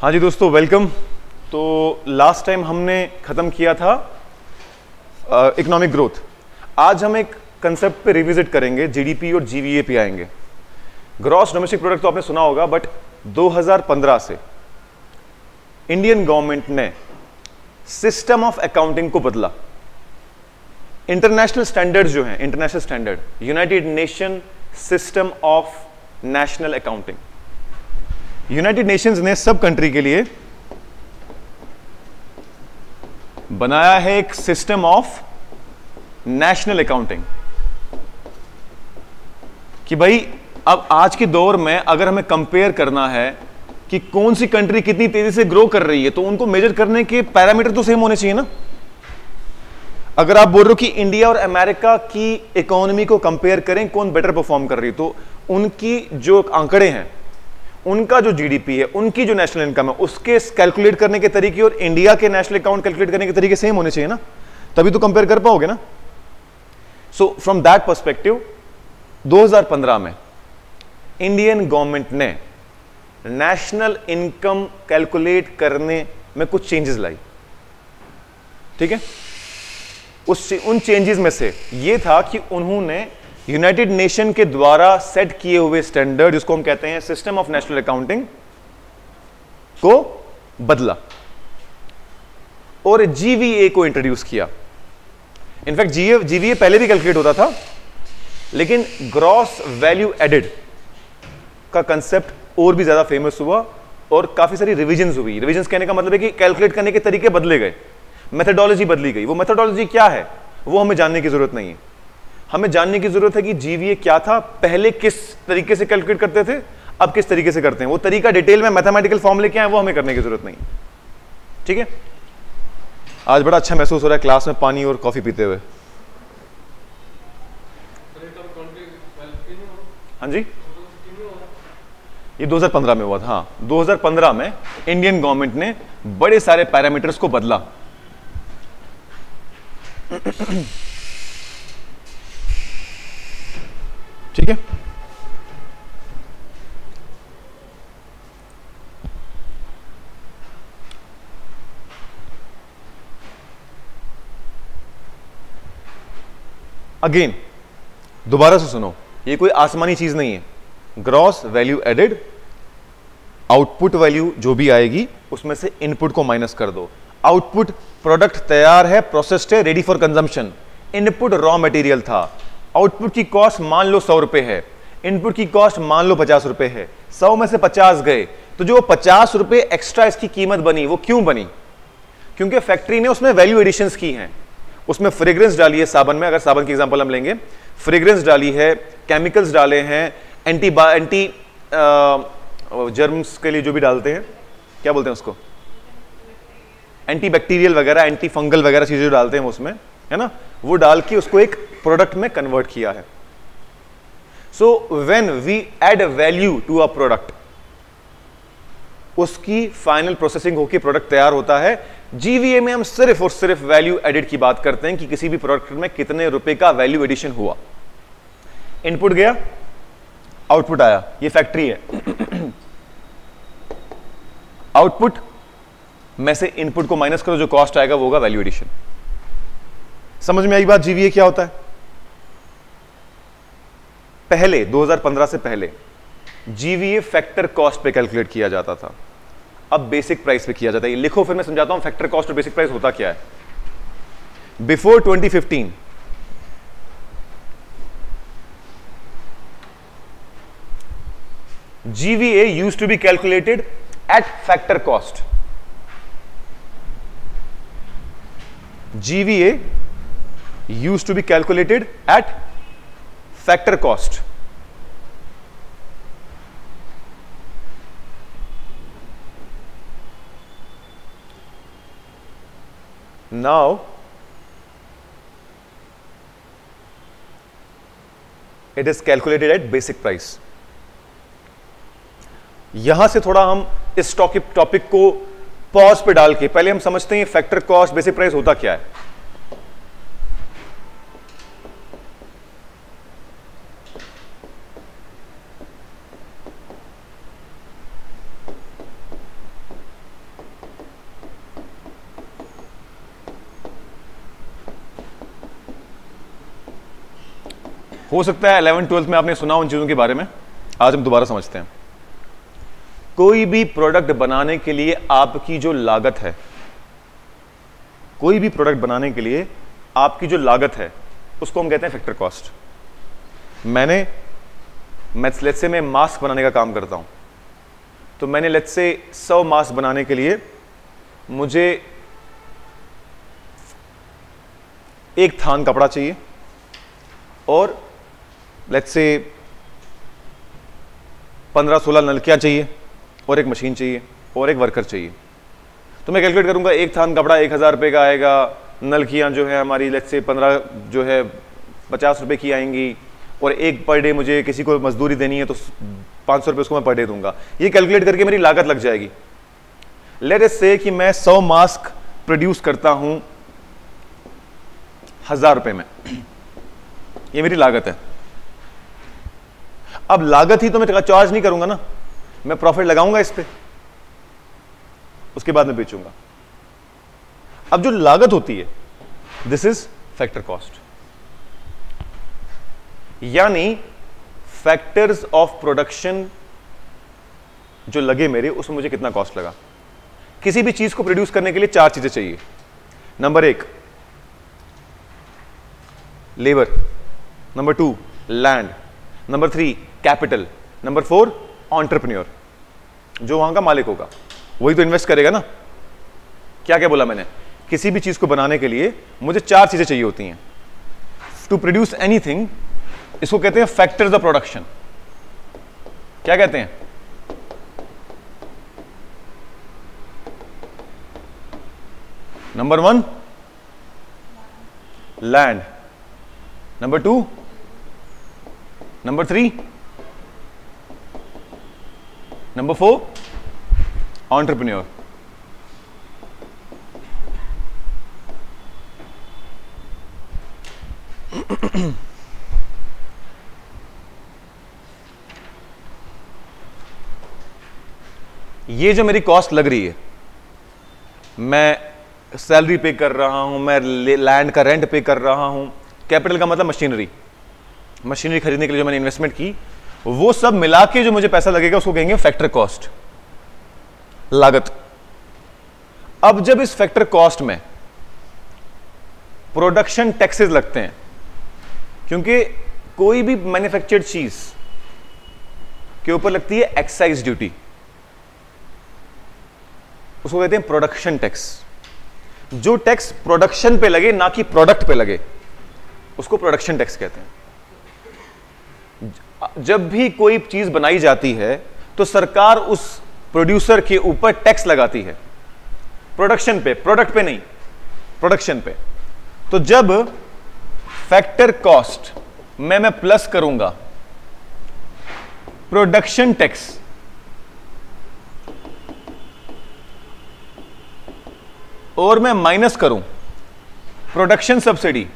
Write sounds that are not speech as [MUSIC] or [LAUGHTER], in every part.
हाँ जी दोस्तों वेलकम तो लास्ट टाइम हमने ख़त्म किया था इकोनॉमिक ग्रोथ आज हम एक कंसेप्ट पे रिविजिट करेंगे जीडीपी और जीवीए पे आएँगे. ग्रॉस डोमेस्टिक प्रोडक्ट तो आपने सुना होगा बट 2015 से इंडियन गवर्नमेंट ने सिस्टम ऑफ़ अकाउंटिंग को बदला. इंटरनेशनल स्टैंडर्ड्स जो हैं international standard United nation system of national accounting United nations ने सब कंट्री के लिए बनाया है एक सिस्टम ऑफ़ नेशनल अकाउंटिंग कि भाई, अब आज के दौर में अगर हमें कंपेयर करना है कि कौन सी कंट्री कितनी तेज़ी से ग्रो कर रही है तो उनको मेजर करने के पैरामीटर तो सेम होने चाहिए ना। अगर आप बोल रहे हो कि इंडिया और अमेरिका की इकोनॉमी को कंपेयर करें, कौन बेटर परफॉर्म कर रही है तो उनकी जो आंकड़े हैं उनका जो जीडीपी है, उनकी जो नेशनल इनकम है, उसके कैलकुलेट करने के तरीके और इंडिया के नेशनल अकाउंट कैलकुलेट करने के तरीके सेम होने चाहिए ना? तभी तो कंपेयर कर पाओगे ना? सो फ्रॉम दैट परस्पेक्टिव 2015 में इंडियन गवर्नमेंट ने नेशनल इनकम कैलकुलेट करने में कुछ चेंजेस लाई। ठीक है? उस, उन चेंजेस में से यह था कि उन्होंने यूनाइटेड नेशन के द्वारा सेट किए हुए स्टैंडर्ड, जिसको हम कहते हैं सिस्टम ऑफ़ नेशनल अकाउंटिंग, को बदला। और जीवीए को इंट्रोड्यूस किया। इनफैक्ट जीवीए पहले भी कैलकुलेट होता था, लेकिन ग्रॉस वैल्यू एडेड का कंसेप्ट और भी ज़्यादा फ़ेमस हुआ और काफ़ी सारी रिविजन हुई। रिविजन कहने का मतलब है कि कैलकुलेट करने के तरीके बदले गए। मेथडोलॉजी बदली गई। वो मेथडोलॉजी क्या है, वो हमें जानने की ज़रूरत नहीं है। हमें जानने की ज़रूरत है कि जीवीए क्या था, पहले किस तरीके से कैलकुलेट करते थे, अब किस तरीके से करते हैं। वो तरीका डिटेल में मैथमेटिकल फॉर्मूले क्या है वो हमें करने की ज़रूरत नहीं। ठीक है? आज बड़ा अच्छा महसूस हो रहा है क्लास में पानी और कॉफ़ी पीते हुए। हाँ जी? ये 2015 में हुआ था हाँ। 2015 में इंडियन गवर्नमेंट ने बड़े सारे पैरामीटर्स को बदला। ठीक है? अगेन दोबारा से सुनो, ये कोई आसमानी चीज़ नहीं है। Gross value added output value जो भी आएगी, उसमें से इनपुट को माइनस कर दो। आउटपुट प्रोडक्ट तैयार है प्रोसेस्ड है ready for consumption input raw material था। आउटपुट की कॉस्ट मान लो सौ रुपए है, इनपुट की कॉस्ट मान लो पचास रुपए है। सौ में से पचास गए तो जो पचास रुपए एक्स्ट्रा इसकी कीमत बनी, वो क्यों बनी? क्योंकि फैक्ट्री ने उसमें वैल्यू एडिशन की हैं। उसमें फ्रेग्रेंस डाली है साबन में, अगर साबन की एग्जांपल हम लेंगे। फ्रेग्रेंस डाली है केमिकल्स डाले हैं एंटी एंटी जर्म्स के लिए जो भी डालते हैं, क्या बोलते हैं उसको? एंटी बैक्टीरियल वगैरह एंटी फंगल वगैरह चीज़ें डालते हैं उसमें। है ना? वो डाल के उसको एक प्रोडक्ट में कन्वर्ट किया है। So when we add value to a product उसकी फाइनल प्रोसेसिंग होकर प्रोडक्ट तैयार होता है। जीवीए में हम सिर्फ़ और सिर्फ़ वैल्यू एडिट की बात करते हैं कि किसी भी प्रोडक्ट में कितने रुपए का वैल्यू एडिशन हुआ। इनपुट गया आउटपुट आया। ये फैक्ट्री है। [COUGHS] आउटपुट में से इनपुट को माइनस करो, जो कॉस्ट आएगा वो होगा वैल्यू एडिशन समझ में आई बात? जीवीए क्या होता है? पहले 2015 से पहले जीवीए फैक्टर कॉस्ट पे कैलकुलेट किया जाता था। अब बेसिक प्राइस पे किया जाता है। लिखो, फिर मैं समझाता हूँ फैक्टर कॉस्ट और बेसिक प्राइस होता क्या है। Before 2015 GVA used to be calculated at factor cost. GVA use to be calculated at factor cost now it is calculated at basic price यहाँ से थोड़ा हम इस टॉपिक को पॉज पे डाल के, पहले हम समझते हैं फैक्टर कॉस्ट बेसिक प्राइस होता क्या है। हो सकता है इलेवन ट्वेल्थ में आपने सुना उन चीज़ों के बारे में। आज हम दोबारा समझते हैं। कोई भी प्रोडक्ट बनाने के लिए आपकी जो लागत है, कोई भी प्रोडक्ट बनाने के लिए आपकी जो लागत है, उसको हम कहते हैं फैक्टर कॉस्ट मैंने लेट्स से मैं मास्क बनाने का काम करता हूँ। तो मैंने लेट्स से सौ मास्क बनाने के लिए मुझे एक थान कपड़ा चाहिए और लेट्स से 15-16 नलकियाँ चाहिए और एक मशीन चाहिए और एक वर्कर चाहिए। तो मैं कैलकुलेट करूँगा, एक थान कपड़ा एक हज़ार रुपये का आएगा, नलकियाँ जो है हमारी लेट्स से पंद्रह जो है पचास रुपये की आएँगी और एक पर डे मुझे किसी को मजदूरी देनी है तो पाँच सौ रुपये उसको मैं पर डे दूँगा। ये कैलकुलेट करके मेरी लागत लग जाएगी। लेट एस से कि मैं सौ मास्क प्रोड्यूस करता हूँ हज़ार रुपये में। ये मेरी लागत है। अब लागत ही तो मैं चार्ज नहीं करूँगा ना। मैं प्रॉफिट लगाऊँगा इस पर उसके बाद में बेचूँगा। अब जो लागत होती है दिस इज़ फैक्टर कॉस्ट यानी फैक्टर्स ऑफ़ प्रोडक्शन जो लगे मेरे, उसमें मुझे कितना कॉस्ट लगा। किसी भी चीज़ को प्रोड्यूस करने के लिए चार चीज़ें चाहिए। नंबर एक labour number two land number three capital. Number four entrepreneur जो वहाँ का मालिक होगा, वही तो इन्वेस्ट करेगा ना। क्या क्या बोला मैंने? किसी भी चीज़ को बनाने के लिए मुझे चार चीज़ें चाहिए होती हैं। टू प्रोड्यूस एनीथिंग इसको कहते हैं फैक्टर्स ऑफ़ प्रोडक्शन क्या कहते हैं? Number one land number two number three number four entrepreneur ये जो मेरी कॉस्ट लग रही है, मैं सैलरी पे कर रहा हूँ, मैं लैंड का रेंट पे कर रहा हूँ। कैपिटल का मतलब मशीनरी मशीनरी खरीदने के लिए जो मैंने इन्वेस्टमेंट की वो सब मिला के जो मुझे पैसा लगेगा, उसको कहेंगे फैक्टर कॉस्ट लागत. अब जब इस फैक्टर कॉस्ट में प्रोडक्शन टैक्सेस लगते हैं, क्योंकि कोई भी मैन्युफैक्चर्ड चीज़ के ऊपर लगती है एक्साइज ड्यूटी उसको कहते हैं प्रोडक्शन टैक्स जो टैक्स प्रोडक्शन पे लगे, ना कि प्रोडक्ट पे लगे, उसको प्रोडक्शन टैक्स कहते हैं. जब भी कोई चीज़ बनाई जाती है तो सरकार उस प्रोड्यूसर के ऊपर टैक्स लगाती है। प्रोडक्शन पे प्रोडक्ट पे नहीं प्रोडक्शन पे। तो जब फैक्टर कॉस्ट में, मैं प्लस करूँगा प्रोडक्शन टैक्स और मैं माइनस करूँ प्रोडक्शन सब्सिडी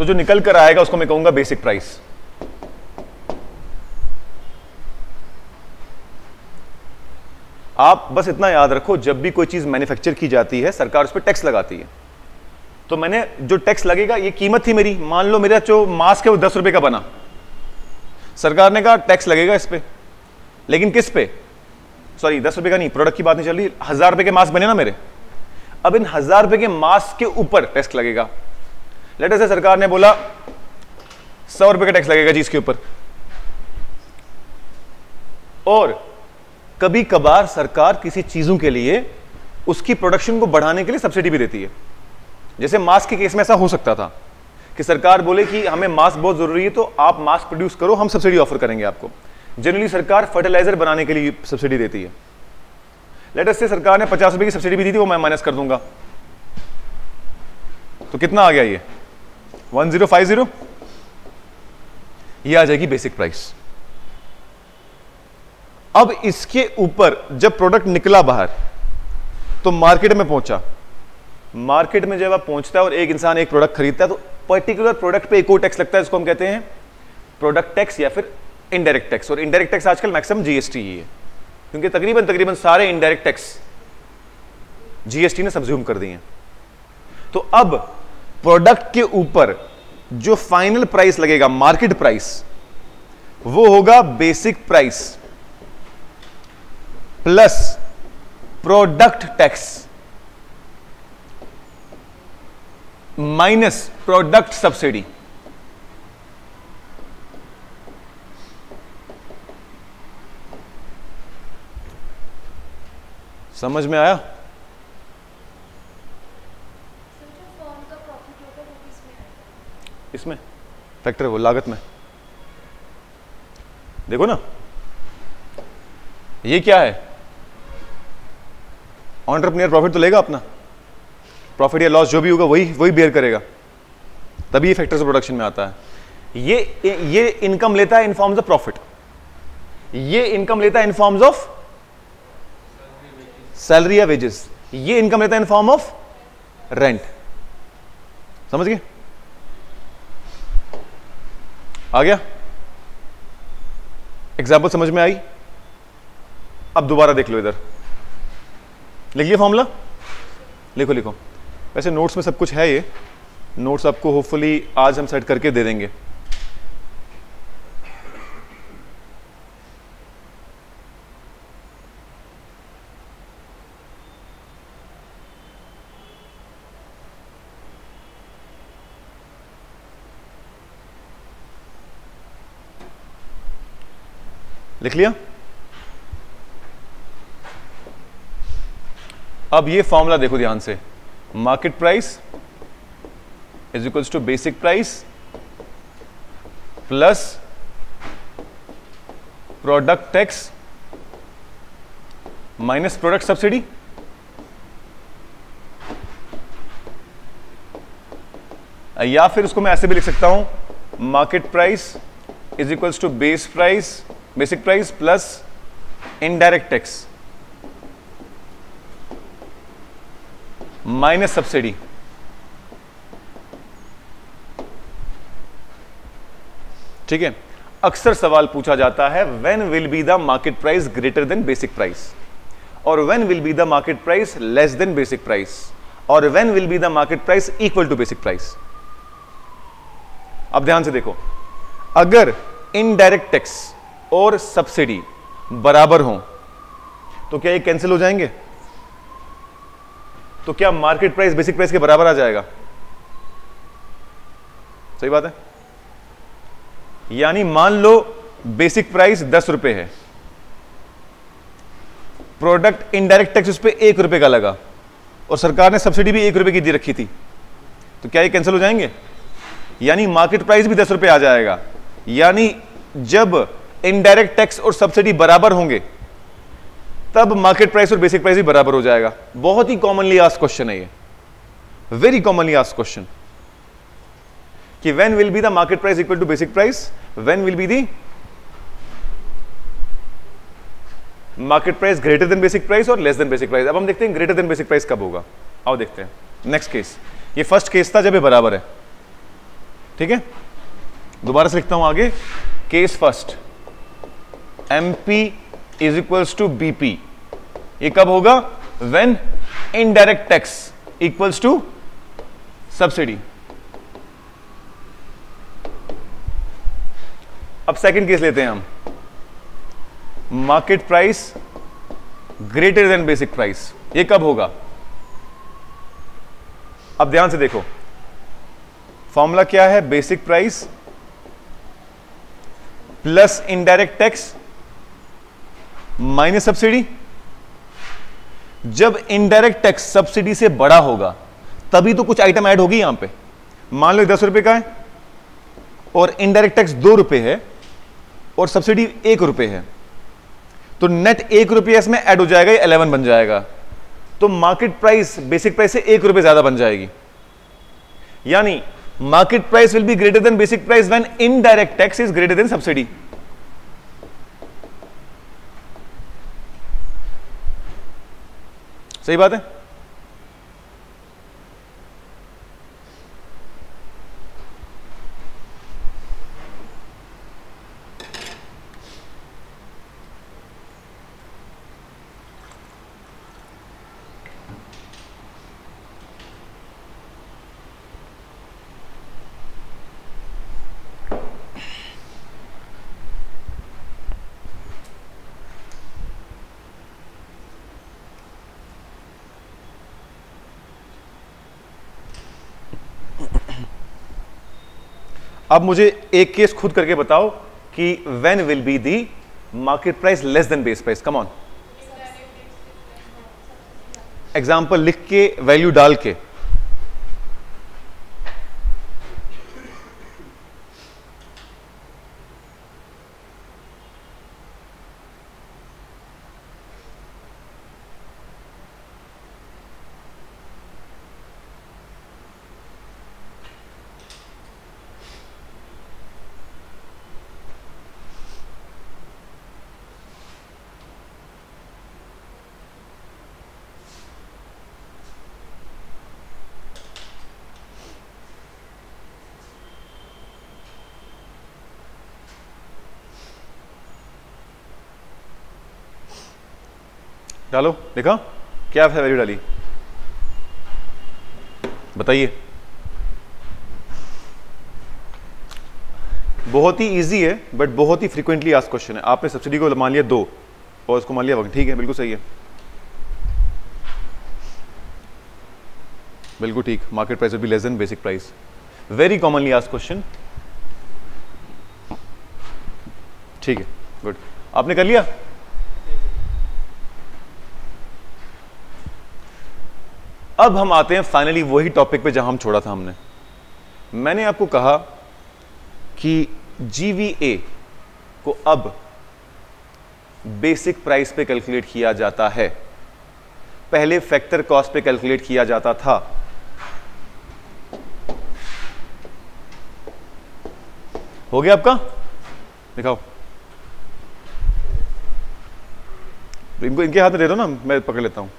तो जो निकल कर आएगा, उसको मैं कहूँगा बेसिक प्राइस आप बस इतना याद रखो, जब भी कोई चीज़ मैन्युफैक्चर की जाती है, सरकार उस पर टैक्स लगाती है। तो मैंने जो टैक्स लगेगा, ये कीमत थी मेरी। मान लो मेरा जो मास्क है, वो दस रुपए का बना। सरकार ने कहा टैक्स लगेगा इस पर लेकिन किस पे? सॉरी दस रुपए का नहीं प्रोडक्ट की बात नहीं चल रही। हज़ार रुपए के मास्क बने ना मेरे। अब इन हज़ार रुपए के मास्क के ऊपर टैक्स लगेगा। लेटर से सरकार ने बोला, सौ रुपए का टैक्स लगेगा जी इसके ऊपर। और कभी कभार सरकार किसी चीज़ों के लिए उसकी प्रोडक्शन को बढ़ाने के लिए सब्सिडी भी देती है। जैसे मास्क के केस में ऐसा हो सकता था कि सरकार बोले कि हमें मास्क बहुत ज़रूरी है तो आप मास्क प्रोड्यूस करो, हम सब्सिडी ऑफ़र करेंगे आपको। जनरली सरकार फर्टिलाइज़र बनाने के लिए सब्सिडी देती है। लेटेस्ट से सरकार ने पचास रुपए की सब्सिडी भी दी थी, वो मैं माइनस कर दूँगा। तो कितना आ गया ये? One zero five zero. आ जाएगी बेसिक प्राइस अब इसके ऊपर जब प्रोडक्ट निकला बाहर तो मार्केट में पहुँचा। मार्केट में जब आप पहुँचता है और एक इंसान एक प्रोडक्ट खरीदता है तो पर्टिकुलर प्रोडक्ट पे इको टैक्स लगता है इसको हम कहते हैं प्रोडक्ट टैक्स या फिर इनडायरेक्ट टैक्स और इनडायरेक्ट टैक्स आजकल मैक्सिमम जीएसटी ही है। क्योंकि तकरीबन तकरीबन सारे इनडायरेक्ट टैक्स जीएसटी ने सब्ज्यूम कर दिए तो अब प्रोडक्ट के ऊपर जो फाइनल प्राइस लगेगा, मार्केट प्राइस, वो होगा basic price plus product tax minus product subsidy. समझ में आया? इसमें, फैक्टर वो लागत में। देखो ना, ये क्या है? ऑन्टरप्रनियर प्रॉफिट तो लेगा अपना। प्रॉफिट या लॉस जो भी होगा, वही वही बेयर करेगा। तभी ये फैक्टर्स प्रोडक्शन में आता है। ये ये इनकम लेता है इन फॉर्म्स ऑफ़ प्रॉफिट ये इनकम लेता है इन फॉर्म्स ऑफ़ सैलरी या वेजेस ये इनकम लेता है इन फॉर्म ऑफ़ रेंट समझ गए? आ गया? एग्ज़ाम्पल समझ में आई? अब दोबारा देख लो इधर। लिख लिया फॉर्मूला लिखो लिखो। वैसे नोट्स में सब कुछ है ये। नोट्स आपको होपफुली आज हम सेट करके दे देंगे। लिख लिया? अब ये फॉर्मूला देखो ध्यान से। Market price is equals to basic price plus product tax minus product subsidy या फिर उसको मैं ऐसे भी लिख सकता हूँ। Market price is equals to base price basic price plus indirect tax minus subsidy ठीक है? अक्सर सवाल पूछा जाता है when will be the market price greater than basic price और when will be the market price less than basic price और when will be the market price equal to basic price अब ध्यान से देखो। अगर इनडायरेक्ट टैक्स और subsidy बराबर हो तो क्या ये कैंसिल हो जाएँगे? तो क्या मार्केट प्राइस बेसिक प्राइस के बराबर आ जाएगा? सही बात है? यानी मान लो बेसिक प्राइस दस रुपए है। प्रोडक्ट इनडायरेक्ट टैक्स उस पर एक रुपए का लगा और सरकार ने सब्सिडी भी एक रुपए की दी रखी थी। तो क्या ये कैंसिल हो जाएँगे? यानी मार्केट प्राइस भी दस रुपए आ जाएगा। यानी जब इनडायरेक्ट टैक्स और सब्सिडी बराबर होंगे, तब मार्केट प्राइस और बेसिक प्राइस भी बराबर हो जाएगा। बहुत ही कॉमनली आस्क क्वेश्चन है ये। वेरी कॉमनली आस्क क्वेश्चन कि when will be the market price equal to basic price when will be the market price greater than basic price और लेस देन बेसिक प्राइस अब हम देखते हैं greater than basic price कब होगा। आओ देखते हैं। नेक्स्ट केस ये फ़र्स्ट केस था जब ये बराबर है। ठीक है? दोबारा से लिखता हूँ आगे। Case first M P is equals to BP ये कब होगा? When indirect tax equals to subsidy अब सेकंड केस लेते हैं हम. Market price greater than basic price ये कब होगा? अब ध्यान से देखो. फॉर्मूला क्या है? Basic price plus indirect tax minus subsidy? जब इनडायरेक्ट टैक्स सब्सिडी से बड़ा होगा, तभी तो कुछ आइटम ऐड होगी यहाँ पे। मान लो दस रुपए का है, और इनडायरेक्ट टैक्स दो रुपए है, और सब्सिडी एक रुपए है। तो नेट एक रुपये इसमें ऐड हो जाएगा, या इलेवन बन जाएगा। तो मार्केट प्राइस बेसिक प्राइस से एक रुपए ज़्यादा बन जाएगी। यानी market price will be greater than basic price when indirect tax is greater than subsidy. सही बात है? अब मुझे एक केस खुद करके बताओ कि when will be the market price less than base price come on example लिख के वैल्यू डाल के। डालो। देखा? क्या वैल्यू डाली? बताइए। बहुत ही इजी है बट बहुत ही फ्रीक्वेंटली आज क्वेश्चन है। आपने सब्सिडी को मान लिया दो, और उसको मान लिया वक्त। ठीक है, बिल्कुल सही है। बिल्कुल ठीक। Market price be less than basic price very commonly ask question ठीक है गुड आपने कर लिया? अब हम आते हैं फाइनली वही टॉपिक पे जहाँ हम छोड़ा था हमने। मैंने आपको कहा कि जीवीए को अब बेसिक प्राइस पे कैलकुलेट किया जाता है। पहले फैक्टर कॉस्ट पे कैलकुलेट किया जाता था। हो गया आपका? दिखाओ। इनको इनके हाथ में दे दो ना, मैं पकड़ लेता हूँ।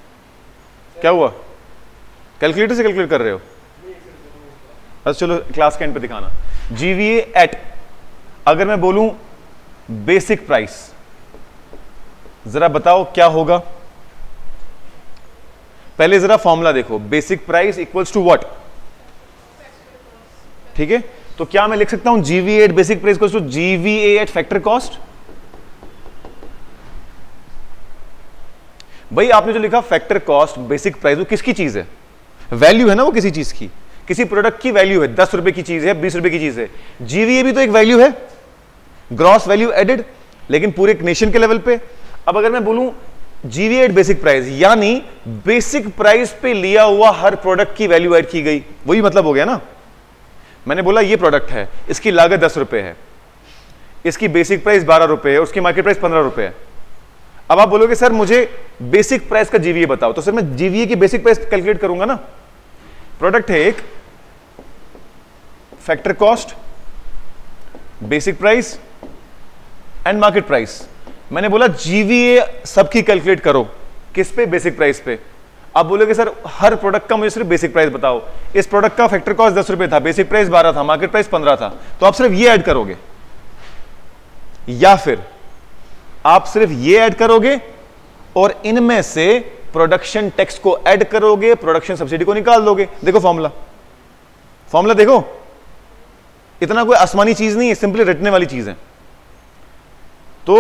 क्या हुआ? कैलकुलेटर से कैलकुलेट कर रहे हो? अच्छा चलो क्लास के एंड पे दिखाना। जीवीए एट अगर मैं बोलूँ बेसिक प्राइस जरा बताओ क्या होगा? पहले जरा फॉर्मूला देखो। Basic price equals to what ठीक है? तो क्या मैं लिख सकता हूँ? GV at basic price equals to GVA at factor cost भाई, आपने जो लिखा फैक्टर कॉस्ट बेसिक प्राइस वो किसकी चीज़ है? वैल्यू है ना वो किसी चीज़ की? किसी प्रोडक्ट की वैल्यू है, दस रुपए की चीज़ है, बीस रुपए की चीज़ है। जीवीए भी तो एक वैल्यू है। ग्रॉस वैल्यू एडेड लेकिन पूरे नेशन के लेवल पे। अब अगर मैं बोलूँ जीवीए एट बेसिक प्राइस यानी बेसिक प्राइस पे लिया हुआ हर प्रोडक्ट की वैल्यू एड की गई। वही मतलब हो गया ना? मैंने बोला, ये प्रोडक्ट है, इसकी लागत दस रुपए है। इसकी बेसिक प्राइस बारह रुपए है, उसकी मार्केट प्राइस पंद्रह रुपए है। अब आप बोलोगे, सर, मुझे बेसिक प्राइस का जीवीए बताओ। तो सर, मैं जीवीए की बेसिक प्राइस कैलकुलेट करूँगा ना? प्रोडक्ट है एक factor cost basic price and market price मैंने बोला जीवीए सबकी कैलकुलेट करो, किस पे? बेसिक प्राइस पे। आप बोलोगे, सर, हर प्रोडक्ट का मुझे सिर्फ़ बेसिक प्राइस बताओ। इस प्रोडक्ट का फैक्टर कॉस्ट दस रुपए था बेसिक प्राइस बारह था मार्केट प्राइस पंद्रह था। तो आप सिर्फ़ ये ऐड करोगे। या फिर आप सिर्फ़ ये ऐड करोगे और इनमें से प्रोडक्शन टैक्स को ऐड करोगे प्रोडक्शन सब्सिडी को निकाल दोगे। देखो फॉर्मूला फॉर्मूला देखो। इतना कोई आसमानी चीज़ नहीं है सिंपली रटने वाली चीज़ है। तो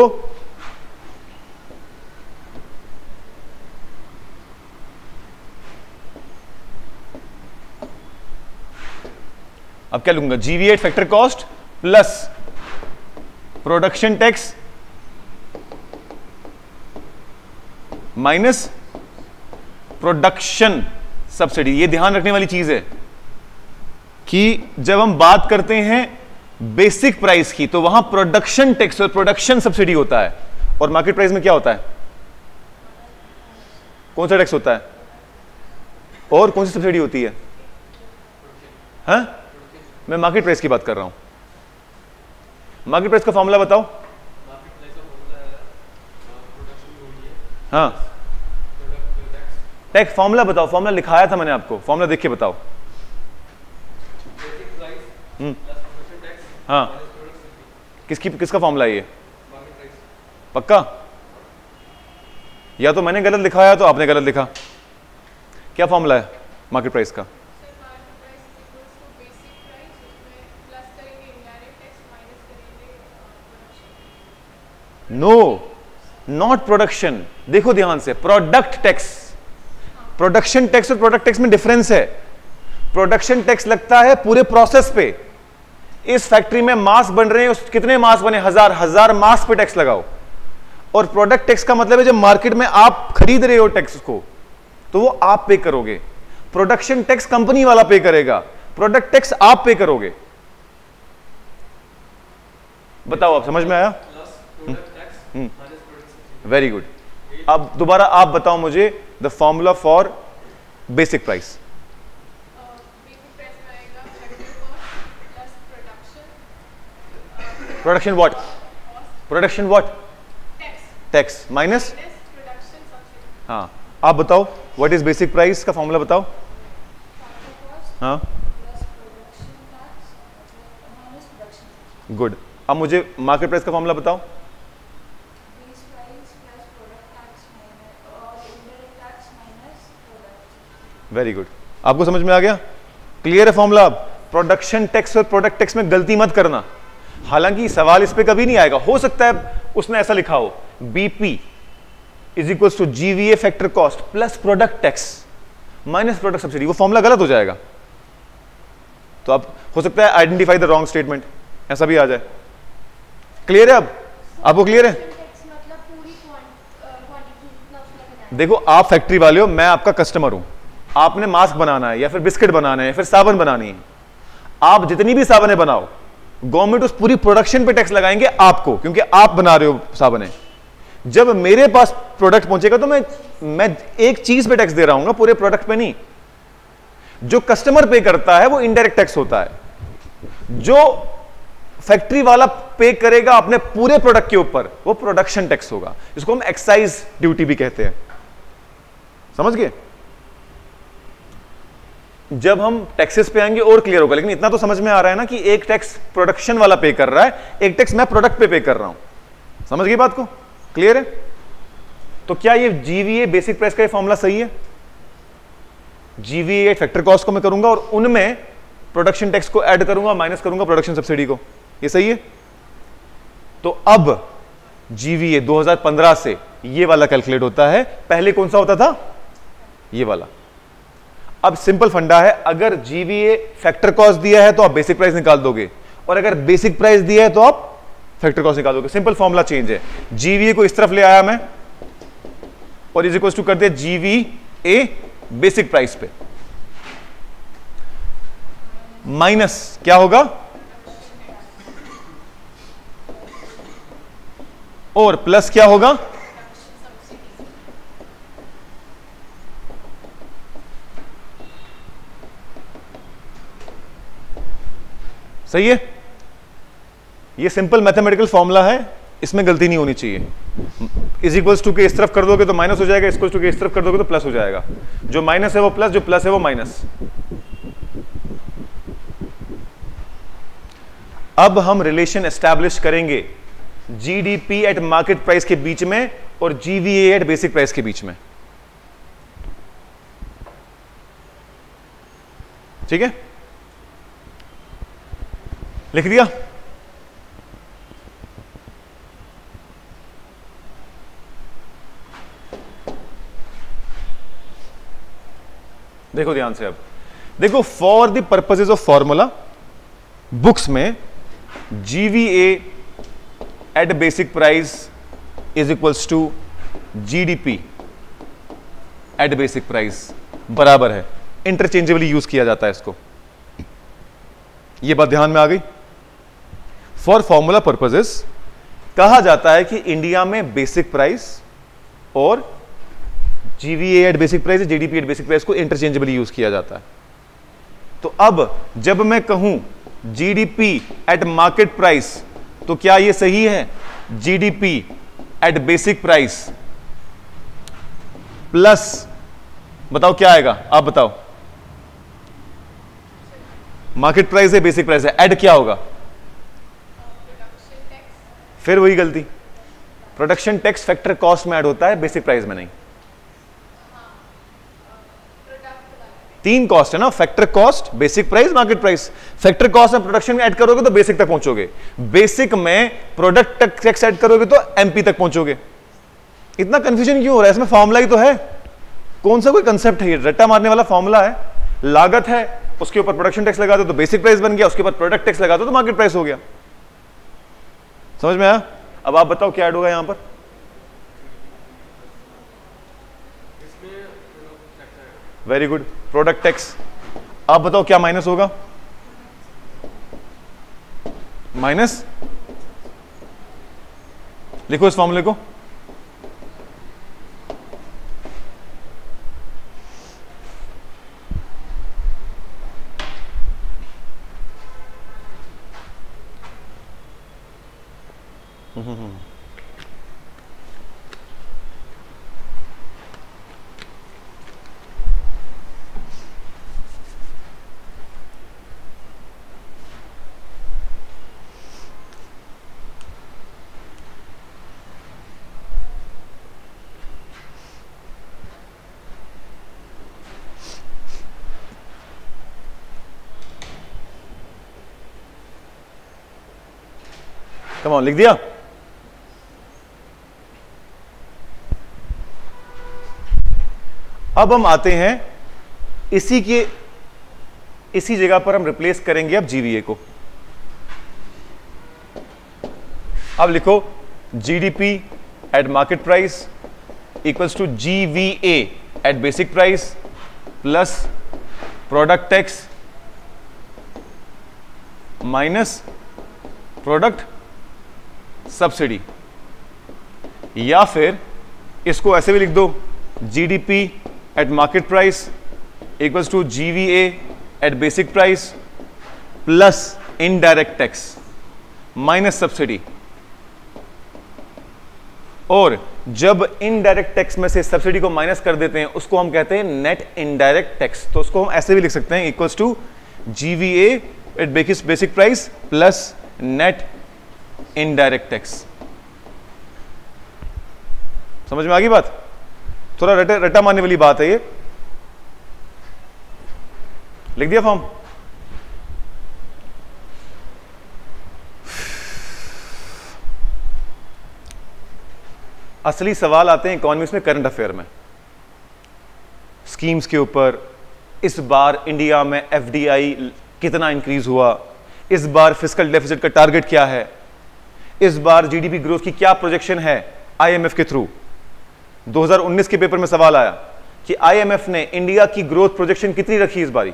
अब क्या लूँगा? GVA at factor cost plus production tax minus production subsidy ये ध्यान रखने वाली चीज़ है कि जब हम बात करते हैं बेसिक प्राइस की तो वहाँ प्रोडक्शन टैक्स और प्रोडक्शन सब्सिडी होता है। और मार्केट प्राइस में क्या होता है? कौन सा टैक्स होता है? और कौन सी सब्सिडी होती है? हाँ? मैं मार्केट प्राइस की बात कर रहा हूँ। मार्केट प्राइस का फॉर्मूला बताओ। हाँ। टैक्स फॉर्मूला बताओ फॉर्मूला लिखाया था मैंने आपको। फॉर्मूला देख के बताओ। हम्म। हाँ। किसकी, किसका फॉर्मूला ये? पक्का? या तो मैंने गलत लिखाया तो आपने गलत लिखा। क्या फॉर्मूला है मार्केट प्राइस का? नो नॉट प्रोडक्शन देखो ध्यान से प्रोडक्ट टैक्स प्रोडक्शन टैक्स और प्रोडक्ट टैक्स में डिफरेंस है। प्रोडक्शन टैक्स लगता है पूरे प्रोसेस पे। इस फैक्ट्री में मास्क बन रहे हैं कितने मास्क बने? हज़ार हज़ार मास्क पे टैक्स लगाओ। और प्रोडक्ट टैक्स का मतलब है जब मार्केट में आप खरीद रहे हो टैक्स को तो वो आप पे करोगे। प्रोडक्शन टैक्स कंपनी वाला पे करेगा। प्रोडक्ट टैक्स आप पे करोगे। बताओ आप समझ में आया? वेरी गुड अब दोबारा आप बताओ मुझे the formula for basic price production what production what tax minus हाँ आप बताओ व्हाट इज़ बेसिक प्राइस का फॉर्मूला बताओ? हाँ गुड अब मुझे मार्केट प्राइस का फॉर्मूला बताओ. वेरी गुड आपको समझ में आ गया? क्लियर है फॉर्मूला अब प्रोडक्शन टैक्स और प्रोडक्ट टैक्स में गलती मत करना। हालाँकि सवाल इस पर कभी नहीं आएगा। हो सकता है उसने ऐसा लिखा हो। BP is equal to GVA factor cost plus product tax minus product subsidy वो फॉर्मूला गलत हो जाएगा। तो अब हो सकता है आइडेंटिफाई द रॉन्ग स्टेटमेंट ऐसा भी आ जाए। क्लियर है अब? आपको क्लियर है? देखो आप फैक्ट्री वाले हो मैं आपका कस्टमर हूँ। आपने मास्क बनाना है या फिर बिस्किट बनाना है फिर साबन बनानी है, आप जितनी भी साबने बनाओ, गवर्नमेंट उस पूरी प्रोडक्शन पे टैक्स लगाएँगे आपको, क्योंकि आप बना रहे हो साबने। जब मेरे पास प्रोडक्ट पहुंचेगा तो मैं मैं एक चीज़ पे टैक्स दे रहा हूँ पूरे प्रोडक्ट पे नहीं। जो कस्टमर पे करता है, वो इनडायरेक्ट टैक्स होता है। जो फैक्ट्री वाला पे करेगा अपने पूरे प्रोडक्ट के ऊपर, वो प्रोडक्शन टैक्स होगा। इसको हम एक्साइज ड्यूटी भी कहते हैं। समझ गए? जब हम टैक्सेस पे आएँगे, और क्लियर होगा। लेकिन इतना तो समझ में आ रहा है ना कि एक टैक्स प्रोडक्शन वाला पे कर रहा है, एक टैक्स मैं प्रोडक्ट पे पे कर रहा हूँ। समझ गई बात को? क्लियर है? तो क्या ये जीवीए बेसिक प्राइस का ये फॉर्मूला सही है? जीवीए फैक्टर कॉस्ट को मैं करूँगा और उनमें प्रोडक्शन टैक्स को ऐड करूँगा माइनस करूँगा प्रोडक्शन सब्सिडी को। ये सही है? तो अब जीवीए 2015 से ये वाला कैलकुलेट होता है। पहले कौन सा होता था? ये वाला। अब सिंपल फंडा है, अगर जीवीए फैक्टर कॉस्ट दिया है तो आप बेसिक प्राइस निकाल दोगे। और अगर बेसिक प्राइस दिया है तो आप फैक्टर कॉस्ट निकाल दोगे। सिंपल फॉर्मूला चेंज है। जीवीए को इस तरफ़ ले आया मैं, और इज़ इक्वल टू कर दिया G V A basic price पे। माइनस क्या होगा? और प्लस क्या होगा? सही है? ये सिंपल मैथमेटिकल फॉर्मूला है, इसमें गलती नहीं होनी चाहिए। इज़ इक्वल्स टू के इस तरफ़ कर दोगे तो माइनस हो जाएगा इस टू के इस तरफ़ कर दोगे तो प्लस हो जाएगा। जो माइनस है वो प्लस जो प्लस है वो माइनस अब हम रिलेशन एस्टैब्लिश करेंगे जीडीपी एट मार्केट प्राइस के बीच में और जीवीए एट बेसिक प्राइस के बीच में। ठीक है? लिख दिया? देखो ध्यान से अब। देखो for the purposes of formula books में GVA at basic price is equals to GDP at basic price बराबर है। इंटरचेंजेबली यूज़ किया जाता है इसको। यह बात ध्यान में आ गई? फॉर फॉर्मूला पर्पजेस कहा जाता है कि इंडिया में बेसिक प्राइस और GVA at basic price GDP at basic price को इंटरचेंजेबली यूज़ किया जाता है। तो अब जब मैं कहूँ जीडीपी एट मार्केट प्राइस तो क्या यह सही है? GDP at basic price plus बताओ क्या आएगा? आप बताओ। मार्केट प्राइस है बेसिक प्राइस है। ऐड क्या होगा? फिर वही गलती। प्रोडक्शन टैक्स फैक्टर कॉस्ट में ऐड होता है बेसिक प्राइस में नहीं। तीन कॉस्ट है ना factor cost basic price market price factor cost में प्रोडक्शन में ऐड करोगे तो बेसिक तक पहुंचोगे। बेसिक में प्रोडक्ट टैक्स ऐड करोगे तो एमपी तक पहुंचोगे। इतना कंफ्यूजन क्यों हो रहा है? इसमें फॉर्मूला ही तो है। कौन सा कोई कंसेप्ट है रट्टा मारने वाला फॉर्मूला है। लागत है, उसके ऊपर प्रोडक्शन टैक्स लगा दो तो बेसिक प्राइस बन गया, उसके ऊपर प्रोडक्ट टैक्स लगा दो तो मार्केट प्राइस हो गया। समझ में आया? अब आप बताओ क्या ऐड होगा यहाँ पर? वेरी गुड प्रोडक्ट टैक्स आप बताओ क्या माइनस होगा? माइनस लिखो इस फॉर्मूले को। लिख दिया? अब हम आते हैं इसी के, इसी जगह पर हम रिप्लेस करेंगे अब जीवीए को। अब लिखो GDP at market price equals to GVA at basic price plus product tax minus product subsidy या फिर इसको ऐसे भी लिख दो GDP at market price equals to GVA at basic price plus indirect tax minus subsidy और जब indirect tax में से सब्सिडी को माइनस कर देते हैं, उसको हम कहते हैं नेट इनडायरेक्ट टैक्स तो उसको हम ऐसे भी लिख सकते हैं equals to GVA at basic price plus net indirect tax समझ में आ गई बात? थोड़ा रटा रटा मारने वाली बात है ये। लिख दिया फॉर्म असली सवाल आते हैं इकोनॉमिक्स में करंट अफेयर में। स्कीम्स के ऊपर, इस बार इंडिया में एफडीआई कितना इंक्रीज हुआ? इस बार फ़िज़िकल डेफिसिट का टारगेट क्या है? इस बार जीडीपी ग्रोथ की क्या प्रोजेक्शन है आईएमएफ के थ्रू 2019 के पेपर में सवाल आया कि आईएमएफ ने इंडिया की ग्रोथ प्रोजेक्शन कितनी रखी इस बारी?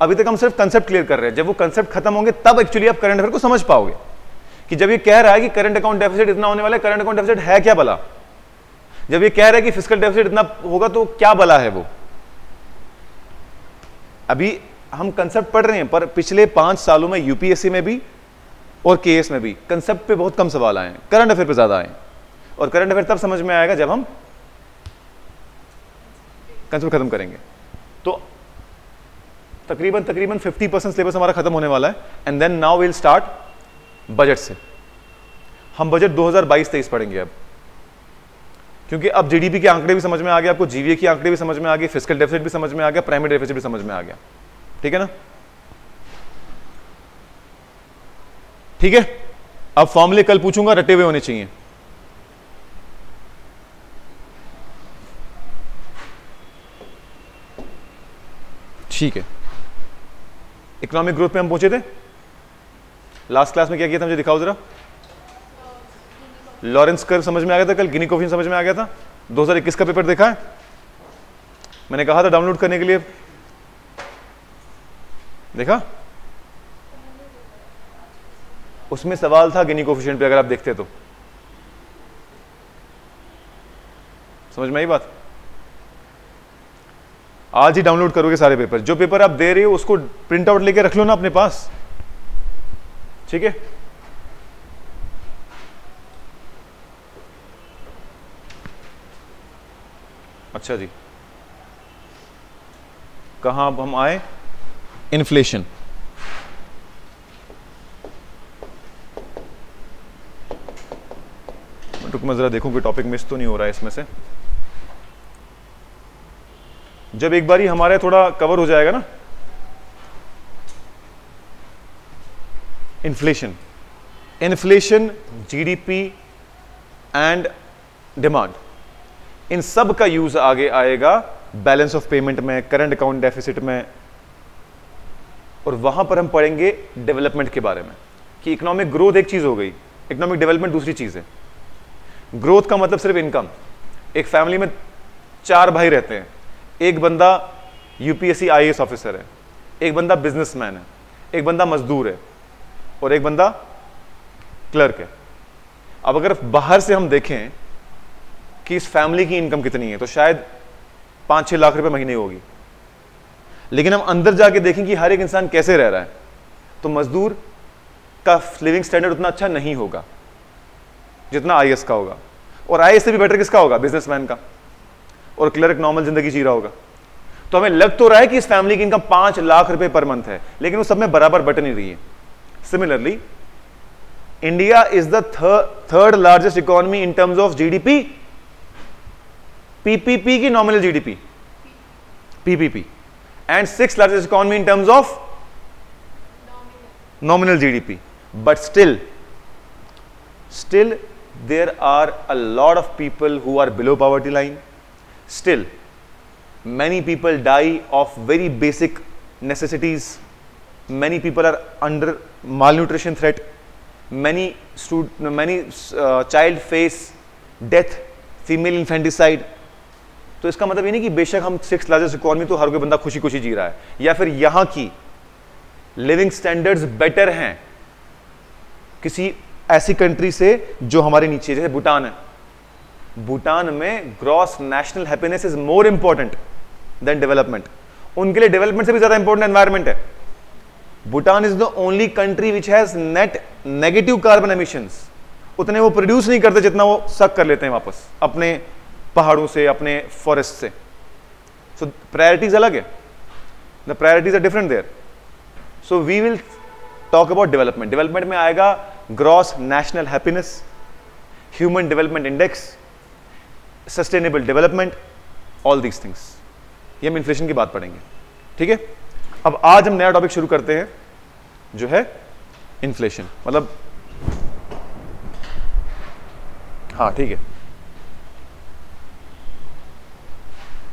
अभी तक हम सिर्फ़ कंसेप्ट क्लियर कर रहे हैं। जब वो कंसेप्ट खत्म होंगे, तब एक्चुअली आप करंट अफेयर को समझ पाओगे कि जब ये कह रहा है कि करंट अकाउंट डेफिसिट इतना होने वाला है करंट अकाउंट डेफिसिट है क्या बला? जब ये कह रहा है कि फ़िज़िकल डेफिसिट इतना होगा तो क्या बला है वो? अभी हम कंसेप्ट पढ़ रहे हैं, पर पिछले पाँच सालों में यूपीएससी में भी और केएस में भी कंसेप्ट पे बहुत कम सवाल आए हैं करंट अफेयर पे ज़्यादा आए और करंट अफेयर तब समझ में आएगा जब हम कंसेप्ट खत्म करेंगे। तो तकरीबन तकरीबन 50 परसेंट सिलेबस हमारा खत्म होने वाला है and then now will start budget से। हम बजट 2022-23 पढ़ेंगे अब। क्योंकि अब जीडीपी के आंकड़े भी समझ में आ गए, आपको जीवीए के आंकड़े भी समझ में आ गए फ़िज़िकल डेफिसिट भी समझ में आ गया प्राइमरी डेफिसिट भी समझ में आ गया। ठीक है ना? ठीक है? अब फॉर्मूले कल पूछूँगा, रटे हुए होने चाहिए। ठीक है। इकोनॉमिक ग्रोथ पे हम पहुँचे थे। लास्ट क्लास में क्या किया था मुझे दिखाओ जरा। लॉरेंस कर समझ में आ गया था कल गिनी कोफिन समझ में आ गया था। 2021 का पेपर देखा है। मैंने कहा था डाउनलोड करने के लिए। देखा? उसमें सवाल था गिनी कोफिशियंट पे, अगर आप देखते तो। समझ में आई बात? आज ही डाउनलोड करोगे सारे पेपर जो पेपर आप दे रहे हो, उसको प्रिंट आउट लेके रख लो ना अपने पास। ठीक है? अच्छा जी। कहाँ हम आए? इन्फ्लेशन टुक मैं ज़रा देखूँ कि टॉपिक मिस तो नहीं हो रहा है इसमें से। जब एक बार हमारे थोड़ा कवर हो जाएगा ना। Inflation inflation GDP and demand इन सब का यूज़ आगे आएगा बैलेंस ऑफ़ पेमेंट में करंट अकाउंट डेफिसिट में। और वहाँ पर हम पढ़ेंगे डेवलपमेंट के बारे में कि इकोनॉमिक ग्रोथ एक चीज़ हो गई इकोनॉमिक डेवलपमेंट दूसरी चीज़ है। ग्रोथ का मतलब सिर्फ़ इनकम एक फैमिली में चार भाई रहते हैं। एक बंदा यूपीएससी आईएएस ऑफिसर है, एक बंदा बिजनेसमैन है, एक बंदा मजदूर है और एक बंदा क्लर्क है। अब अगर बाहर से हम देखें कि इस फैमिली की इनकम कितनी है तो शायद पाँच छह लाख रुपए महीने होगी। लेकिन हम अंदर जाके देखें कि हर एक इंसान कैसे रह रहा है तो मजदूर का लिविंग स्टैंडर्ड उतना अच्छा नहीं होगा, जितना आईएएस का होगा। और आई से भी बेटर किसका होगा? बिजनेसमैन का। और क्लर्क नॉर्मल ज़िंदगी जी रहा होगा। तो हमें लग तो रहा है कि इस फैमिली की इनकम पाँच लाख रुपए पर मंथ है लेकिन वो सब में बराबर बट नहीं रही है। Similarly India is the third largest economy in terms of GDP PPP की nominal GDP PPP and six largest economy in terms of nominal GDP. But still, still there are a lot of people who are below poverty line. Still, many people die of very basic necessities. Many people are under malnutrition threat. Many stud- many uh, child face death, female infanticide. तो इसका मतलब ये नहीं कि बेशक हम six largest economy तो हर कोई बंदा खुशी खुशी जी रहा है या फिर यहाँ की लिविंग स्टैंडर्ड्स बेटर हैं किसी ऐसी कंट्री से जो हमारे नीचे जैसे भूटान है भूटान में gross national happiness is more important than development उनके लिए डेवलपमेंट से भी ज़्यादा इंपॉर्टेंट एनवायरमेंट है. Bhutan is the only country which has net negative carbon emission उतने वो प्रोड्यूस नहीं करते जितना वो सक कर लेते हैं वापस, अपने पहाड़ों से, अपने फॉरेस्ट से. सो प्रायोरिटीज अलग है. The priorities are different there so we will talk about development development में आएगा gross national happiness human development index sustainable development all these things ये हम इन्फ्लेशन की बात पढ़ेंगे। ठीक है? अब आज हम नया टॉपिक शुरू करते हैं, जो है इन्फ्लेशन मतलब हाँ ठीक है।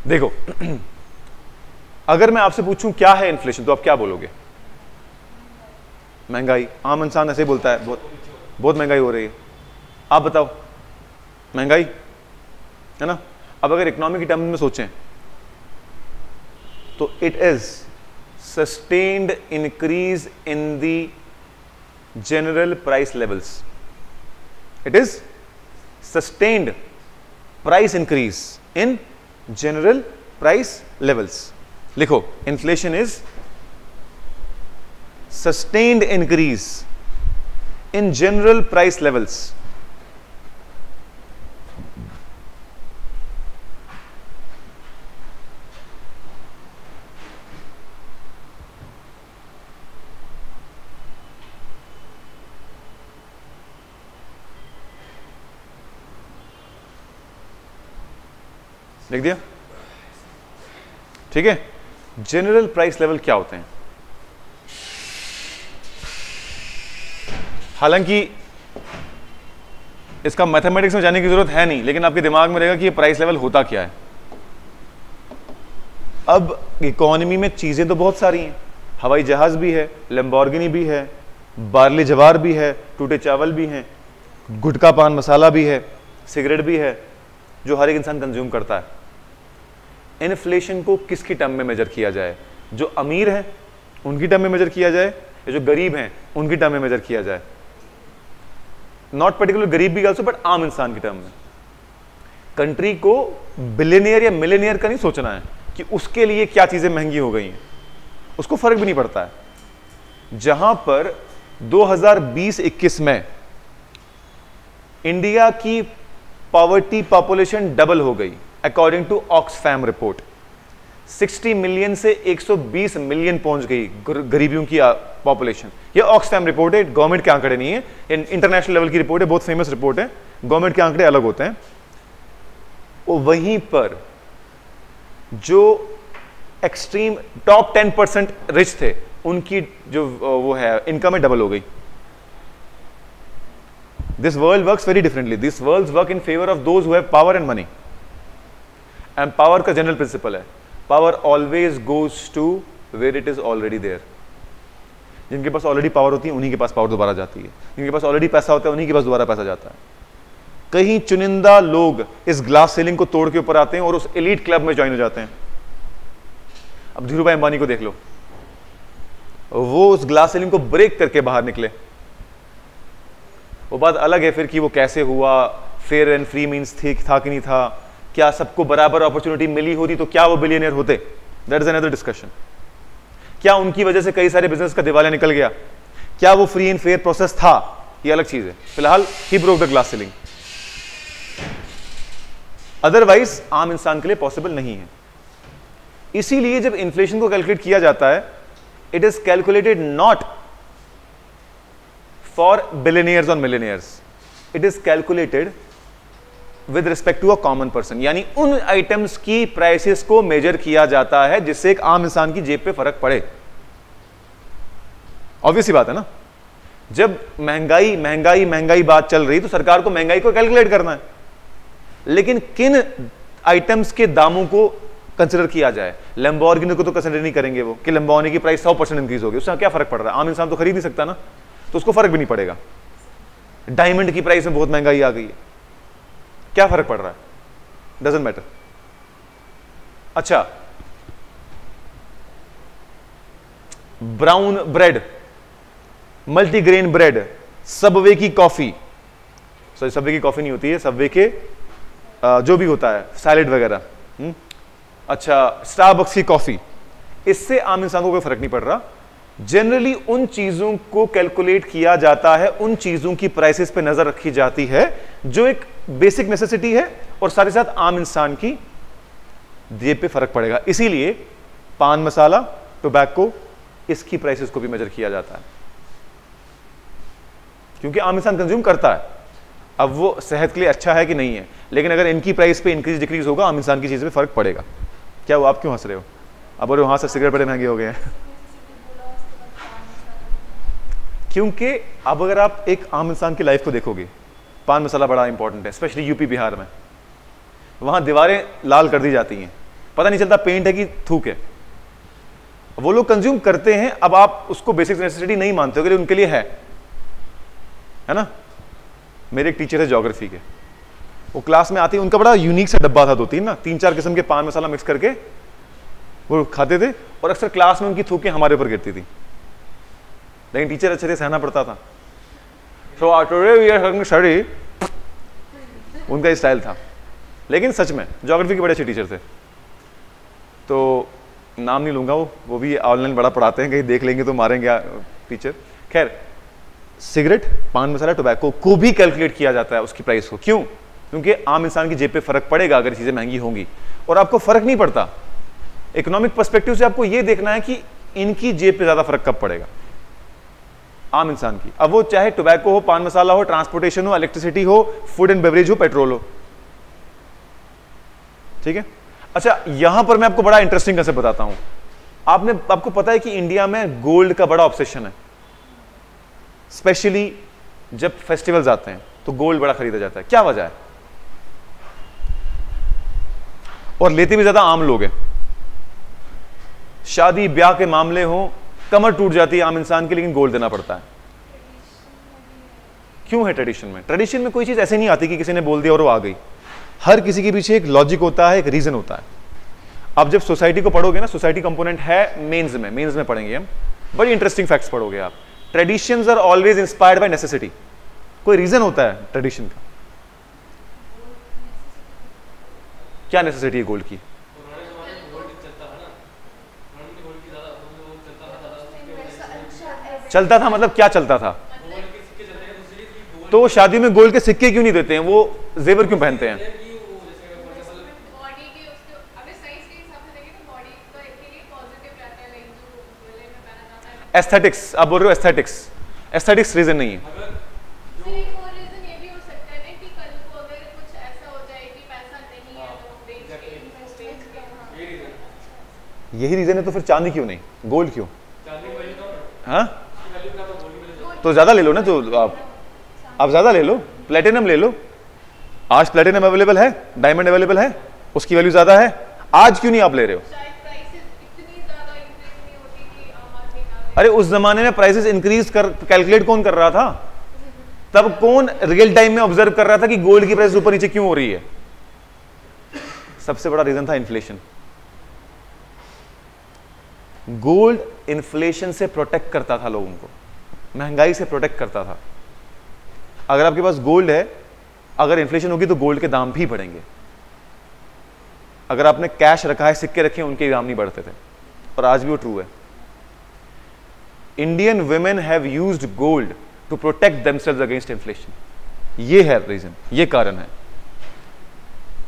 देखो, [CLEARS THROAT] अगर मैं आपसे पूछूँ क्या है इन्फ्लेशन तो आप क्या बोलोगे? महँगाई। आम इंसान ऐसे ही बोलता है, बहुत बहुत महँगाई हो रही है। आप बताओ, महँगाई? है ना? अब अगर इकोनॉमी टर्म में सोचें तो it is sustained increase in the general price levels it is sustained price increase in general price levels लिखो inflation is sustained increase in general price levels. लिख दिया? ठीक है। जनरल प्राइस लेवल क्या होते हैं? हालाँकि इसका मैथमेटिक्स में जाने की ज़रूरत है नहीं, लेकिन आपके दिमाग में रहेगा कि ये प्राइस लेवल होता क्या है। अब इकोनॉमी में चीज़ें तो बहुत सारी हैं। हवाई जहाज़ भी है लेम्बॉर्गिनी भी है, बार्ली जवार भी है, टूटे चावल भी हैं, गुटका पान मसाला भी है, सिगरेट भी है जो हर एक इंसान कंज्यूम करता है। इन्फ्लेशन को किसकी टर्म में मेजर किया जाए? जो अमीर है, उनकी टर्म में मेजर किया जाए? या जो गरीब हैं, उनकी टर्म में मेजर किया जाए? नॉट पर्टिकुलर गरीब भी ऑल्सो बट आम इंसान की टर्म में। कंट्री को बिलेनियर या मिलेनियर का नहीं सोचना है कि उसके लिए क्या चीज़ें महँगी हो गई हैं। उसको फ़र्क भी नहीं पड़ता है। जहाँ पर 2020-21 में इंडिया की पॉवर्टी पॉपुलेशन डबल हो गई according to Oxfam report 60 million से 120 मिलियन पहुँच गई गरीबियों की पॉपुलेशन ये ऑक्सफैम रिपोर्ट है गवर्नमेंट के आंकड़े नहीं है इंटरनेशनल लेवल की रिपोर्ट है, बहुत फ़ेमस रिपोर्ट है गवर्नमेंट के आंकड़े अलग होते हैं. वहीं पर जो एक्सट्रीम टॉप 10 परसेंट रिच थे, उनकी जो, वो है इनकम है डबल हो गई. This world works very differently this world work in favour of those have power and money and power का जनरल प्रिंसिपल है power always goes to where it is already there. जिनके पास already power होती है, उन्हीं के पास power दोबारा जाती है। जिनके पास ऑलरेडी पैसा होता है, उन्हीं के पास दोबारा पैसा जाता है। कहीं चुनिंदा लोग इस ग्लास सेलिंग को तोड़ के ऊपर आते हैं और उस एलिट क्लब में ज्वाइन हो जाते हैं। अब धीरू भाई अंबानी को देख लो। वो उस ग्लास सेलिंग को ब्रेक करके बाहर निकले। वो बात अलग है फिर कि वो कैसे हुआ फेयर एंड फ्री मीन्स थी था कि नहीं था, क्या सबको बराबर अपॉर्चुनिटी मिली होती तो क्या वो बिलियनियर होते? दैट इज़ अनदर डिस्कशन क्या उनकी वजह से कई सारे बिज़नेस का दिवाला निकल गया? क्या वो फ्री एंड फेयर प्रोसेस था? ये अलग चीज़ है। फ़िलहाल ही broke the glass ceiling otherwise आम इंसान के लिए पॉसिबल नहीं है। इसीलिए जब इन्फ्लेशन को कैलकुलेट किया जाता है it is calculated not for billionaires और millionaires it is calculated with respect to a common person यानी उन आइटम्स की प्राइसेस को मेजर किया जाता है जिससे एक आम इंसान की जेब पे फ़र्क पड़े। ऑब्वियस बात है ना? जब महँगाई महँगाई महँगाई बात चल रही तो सरकार को महँगाई को कैलकुलेट करना है। लेकिन किन आइटम्स के दामों को कंसिडर किया जाए? लेम्बोर्गिनी को तो कंसिडर नहीं करेंगे वो, कि लेम्बोर्गिनी की प्राइस सौ परसेंट इंक्रीज होगी, उससे क्या फ़र्क पड़ रहा है? आम इंसान तो खरीद नहीं सकता ना। तो उसको फ़र्क भी नहीं पड़ेगा। डायमंड की प्राइस में बहुत महँगाई आ गई है। क्या फ़र्क पड़ रहा है? डजेंट मैटर अच्छा। Brown bread, multigrain bread, Subway की कॉफ़ी। सॉरी सबवे की कॉफ़ी नहीं होती है, सबवे के जो भी होता है, सैलेड वगैरह। हम्म? अच्छा स्टारबक्स की कॉफ़ी। इससे आम इंसान को कोई फ़र्क नहीं पड़ रहा। जनरली उन चीज़ों को कैलकुलेट किया जाता है, उन चीज़ों की प्राइसेस पे नज़र रखी जाती है, जो एक बेसिक नेसेसिटी है और साथ ही साथ आम इंसान की जेब पे फ़र्क पड़ेगा। इसीलिए पान मसाला टोबैको इसकी प्राइसेस को भी मेजर किया जाता है। क्योंकि आम इंसान कंज्यूम करता है। अब वो सेहत के लिए अच्छा है कि नहीं है, लेकिन अगर इनकी प्राइस पे इंक्रीज डिक्रीज होगा, आम इंसान की चीज़ पे फ़र्क पड़ेगा। क्या वो आप क्यों हंस रहे हो? अब और वहाँ से सिगरेट बड़े महँगे हो गए हैं। क्योंकि अब अगर आप एक आम इंसान की लाइफ को देखोगे, पान मसाला बड़ा इंपॉर्टेंट है स्पेशली यूपी बिहार में। वहाँ दीवारें लाल कर दी जाती हैं। पता नहीं चलता पेंट है कि थूक है। वो लोग कंज्यूम करते हैं, अब आप उसको बेसिक नेसेसिटी नहीं मानते हो उनके लिए है। है ना? मेरे एक टीचर है जोग्राफी के। वो क्लास में आती, उनका बड़ा यूनिक सा डब्बा था दो तीन ना तीन चार किस्म के पान मसाला मिक्स करके वो खाते थे, और अक्सर क्लास में उनकी थूकें हमारे ऊपर गिरती थी। लेकिन टीचर अच्छे थे सहना पड़ता था। सो टुडे उनका स्टाइल था। लेकिन सच में जोग्राफी के बड़े अच्छे टीचर थे। तो नाम नहीं लूँगा वो वो भी ऑनलाइन बड़ा पढ़ाते हैं, कहीं देख लेंगे तो मारेंगे टीचर खैर सिगरेट पान मसाला टोबैको को भी कैलकुलेट किया जाता है उसकी प्राइस को। क्यों? क्योंकि आम इंसान की जेब पे फ़र्क पड़ेगा अगर चीज़ें महँगी होंगी। और आपको फ़र्क नहीं पड़ता। इकोनॉमिक पर्सपेक्टिव से आपको यह देखना है कि इनकी जेब पे ज़्यादा फ़र्क कब पड़ेगा। आम इंसान की। अब वो चाहे टोबैको हो, पान मसाला हो ट्रांसपोर्टेशन हो इलेक्ट्रिसिटी हो फ़ूड एंड बेवरेज हो पेट्रोल हो। ठीक है? अच्छा यहाँ पर मैं आपको बड़ा इंटरेस्टिंग कैसे बताता हूँ। आपने, आपको पता है कि इंडिया में गोल्ड का बड़ा ऑब्सेशन है। स्पेशली जब फेस्टिवल्स आते हैं तो गोल्ड बड़ा खरीदा जाता है। क्या वजह है? और लेते भी ज़्यादा आम लोग हैं। शादी, ब्याह के मामले हो कमर टूट जाती है, आम इंसान की लेकिन गोल्ड देना पड़ता है। क्यों है ट्रेडिशन में? ट्रेडिशन में कोई चीज़ ऐसे नहीं आती कि किसी ने बोल दिया और वो आ गई। हर किसी के पीछे एक लॉजिक होता है, एक रीजन होता है। अब जब सोसाइटी को पढ़ोगे ना सोसाइटी कंपोनेंट है मेंस में मेंस में पढ़ेंगे हम। बड़ी इंटरेस्टिंग फैक्ट्स पढ़ोगे आप। Traditions are always inspired by necessity कोई रीजन होता है ट्रेडिशन का? क्या नेसेसिटी है गोल्ड की? चलता था मतलब क्या चलता था? तो शादी में गोल्ड के सिक्के क्यों नहीं देते हैं? वो जेवर क्यों पहनते हैं? एस्थेटिक्स आप बोल रहे हो एस्थेटिक्स एस्थेटिक्स रीजन नहीं है। यही रीजन है तो फिर चांदी क्यों नहीं? गोल्ड क्यों? हाँ? तो ज़्यादा ले लो ना जो आप आप ज़्यादा ले लो प्लेटिनम ले लो। आज प्लेटिनम अवेलेबल है डायमंड अवेलेबल है, उसकी वैल्यू ज़्यादा है। आज क्यों नहीं आप ले रहे हो? अरे, उस जमाने में प्राइसेस इंक्रीज कर कैलकुलेट कौन कर रहा था? तब कौन रियल टाइम में ऑब्ज़र्व कर रहा था कि गोल्ड की प्राइस ऊपर नीचे क्यों हो रही है? सबसे बड़ा रीजन था इन्फ्लेशन गोल्ड इन्फ्लेशन से प्रोटेक्ट करता था लोगों को। महँगाई से प्रोटेक्ट करता था। अगर आपके पास गोल्ड है, अगर इन्फ्लेशन होगी तो गोल्ड के दाम भी बढ़ेंगे। अगर आपने कैश रखा है, सिक्के रखे उनके दाम नहीं बढ़ते थे। और आज भी वो ट्रू है। Indian women have used gold to protect themselves against inflation ये है रीजन ये कारण है।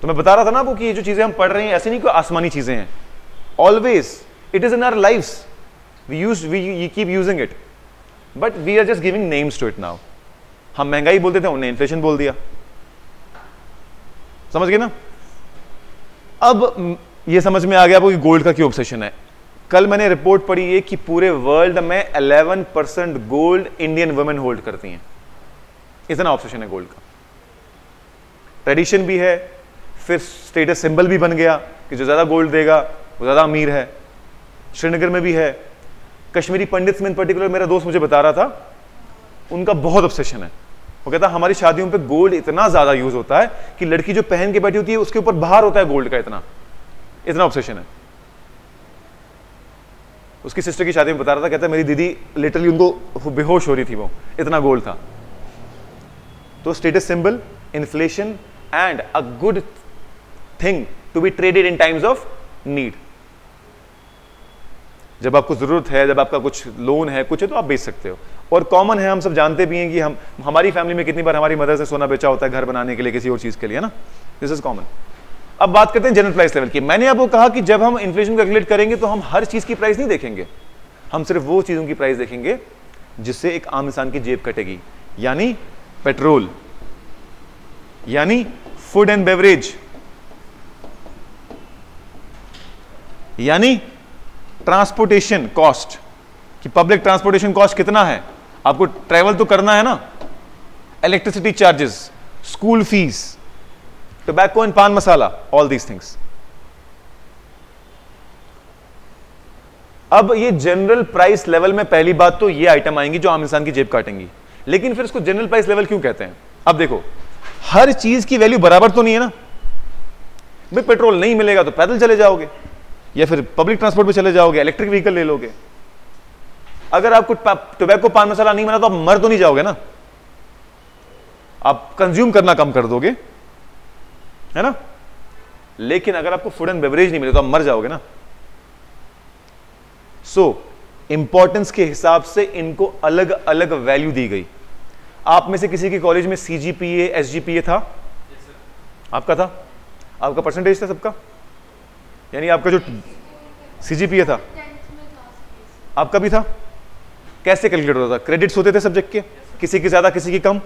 तो मैं बता रहा था ना आपको कि ये जो चीज़ें हम पढ़ रहे हैं, ऐसी नहीं कोई आसमानी चीज़ें हैं। Always it is in our life we use we keep using it but we are just giving names to it now हम महँगाई बोलते थे उन्हें इन्फ्लेशन बोल दिया। समझ गए ना? अब ये समझ में आ गया आपको कि गोल्ड का क्यों ऑब्सेशन है। कल मैंने रिपोर्ट पढ़ी है कि पूरे वर्ल्ड में 11 percent gold Indian women hold करती हैं। इतना ऑब्सेशन है गोल्ड का। ट्रेडिशन भी है, फिर स्टेटस सिंबल भी बन गया कि जो ज़्यादा गोल्ड देगा, वो ज़्यादा अमीर है। श्रीनगर में भी है कश्मीरी पंडित में इन पर्टिकुलर मेरा दोस्त मुझे बता रहा था, उनका बहुत ऑब्सेशन है। वो कहता, हमारी शादियों पे गोल्ड इतना ज़्यादा यूज़ होता है कि लड़की जो पहन के बैठी होती है, उसके ऊपर बाहर होता है गोल्ड का इतना। इतना ऑब्सेशन है। उसकी सिस्टर की शादी में बता रहा था, कहता, मेरी दीदी लिटरली उनको बेहोश हो रही थी वो। इतना गोल्ड था। तो status symbol inflation and a good thing to be traded in times of need जब आपको ज़रूरत है, जब आपका कुछ लोन है, कुछ है तो आप बेच सकते हो। और कॉमन है, हम सब जानते भी हैं कि हम, हमारी फैमिली में कितनी बार हमारी मदर से सोना बेचा होता है घर बनाने के लिए, किसी और चीज़ के लिए ना? दिस इज़ कॉमन अब बात करते हैं जनरल प्राइस लेवल की। मैंने आपको कहा कि जब हम इन्फ्लेशन कैलकुलेट करेंगे तो हम हर चीज़ की प्राइस नहीं देखेंगे। हम सिर्फ़ वो चीज़ों की प्राइस देखेंगे, जिससे एक आम इंसान की जेब कटेगी। यानी पेट्रोल यानी फ़ूड एंड बेवरेज यानी ट्रांसपोर्टेशन कॉस्ट, कि पब्लिक ट्रांसपोर्टेशन कॉस्ट कितना है? आपको ट्रेवल तो करना है ना? Electricity charges school fees tobacco and pan masala, all these things. अब ये जनरल प्राइस लेवल में पहली बात तो ये आइटम आएँगी जो आम इंसान की जेब काटेंगी। लेकिन फिर इसको जनरल प्राइस लेवल क्यों कहते हैं? अब देखो, हर चीज़ की वैल्यू बराबर तो नहीं है ना? भाई पेट्रोल नहीं मिलेगा तो पैदल चले जाओगे। या फिर पब्लिक ट्रांसपोर्ट में चले जाओगे इलेक्ट्रिक व्हीकल ले लोगे। अगर आपको टोबैको पान मसाला नहीं मिला तो आप मर तो नहीं जाओगे ना। आप कंज्यूम करना कम कर दोगे। है ना? लेकिन अगर आपको फ़ूड एंड बेवरेज नहीं मिले तो आप मर जाओगे ना। सो so, इंपॉर्टेंस के हिसाब से इनको अलग अलग वैल्यू दी गई। आप में से किसी के कॉलेज में सीजीपीए एसजीपीए था? Yes, आपका था? आपका परसेंटेज था सबका? यानी आपका जो सीजीपीए था आपका भी था? कैसे कैलकुलेट होता था? क्रेडिट्स होते थे सब्जेक्ट के? किसी की ज़्यादा, किसी की कम?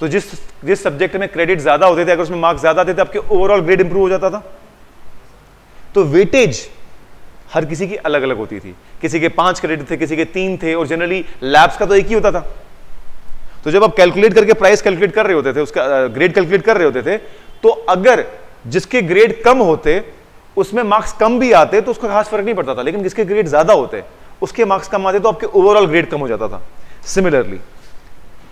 तो जिस जिस सब्जेक्ट में क्रेडिट ज़्यादा होते थे, अगर उसमें मार्क्स ज़्यादा आते थे, आपके ओवरऑल ग्रेड इंप्रूव हो जाता था। तो वेटेज हर किसी की अलग अलग होती थी। किसी के पाँच क्रेडिट थे, किसी के तीन थे, और जनरली लैब्स का तो एक ही होता था। तो जब आप कैलकुलेट करके प्राइस कैलकुलेट कर रहे होते थे, उसका ग्रेड कैलकुलेट कर रहे होते थे तो अगर जिसके ग्रेड कम होते, उसमें मार्क्स कम भी आते तो उसका खास फ़र्क नहीं पड़ता था, लेकिन जिसके ग्रेड ज़्यादा होते, उसके मार्क्स कम आते तो आपके ओवरऑल ग्रेड कम हो जाता था। सिमिलरली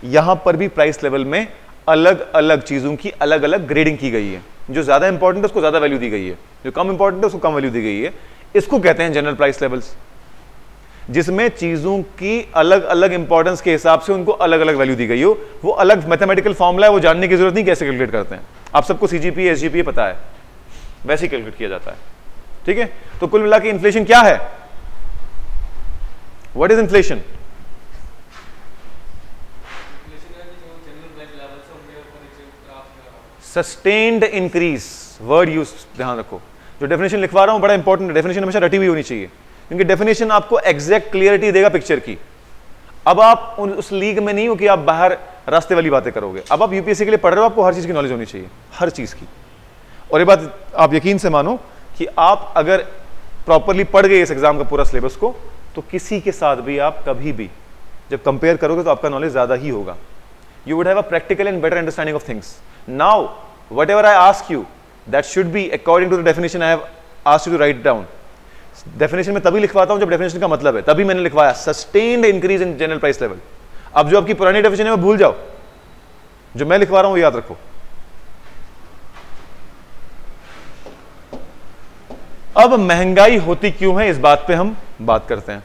यहाँ पर भी प्राइस लेवल में अलग अलग चीज़ों की अलग अलग ग्रेडिंग की गई है। जो ज़्यादा इंपॉर्टेंट है, उसको ज़्यादा वैल्यू दी गई है। जो कम इंपॉर्टेंट है, उसको कम वैल्यू दी गई है। इसको कहते हैं जनरल प्राइस लेवल्स जिसमें चीज़ों की अलग अलग इंपॉर्टेंस के हिसाब से उनको अलग अलग वैल्यू दी गई हो। वो अलग मैथमेटिकल फॉर्मूला है, वो जानने की ज़रूरत नहीं कैसे कैलकुलेट करते हैं। आप सबको सीजीपी एसजीपी पता है। वैसे ही कैलकुलेट किया जाता है। ठीक है? तो कुल मिला के इन्फ्लेशन क्या है? What is inflation sustained increase word use ध्यान रखो। जो डेफिनेशन लिखवा रहा हूँ, बड़ा इंपॉर्टेंट डेफिनेशन हमेशा रटी हुई होनी चाहिए। क्योंकि डेफिनेशन आपको एग्जैक्ट क्लियरिटी देगा पिक्चर की। अब आप उस लीग में नहीं हो कि आप बाहर रास्ते वाली बातें करोगे अब आप यूपीएससी के लिए पढ़ रहे हो आपको हर चीज़ की नॉलेज होनी चाहिए हर चीज़ की और ये बात आप यकीन से मानो कि आप अगर प्रॉपरली पढ़ गए इस एग्ज़ाम का पूरा सिलेबस को तो किसी के साथ भी आप कभी भी जब कंपेयर करोगे तो आपका नॉलेज ज़्यादा ही होगा you would have a practical and better understanding of things. Now, whatever I ask you, that should be according to the definition I have asked you to write down. Definition में तभी लिखवाता हूँ जब definition का मतलब है। तभी मैंने लिखवाया। Sustained increase in general price level अब जो आपकी पुरानी डेफिनेशन है, वो भूल जाओ। जो मैं लिखवा रहा हूँ याद रखो। अब महँगाई होती क्यों है, इस बात पे हम बात करते हैं।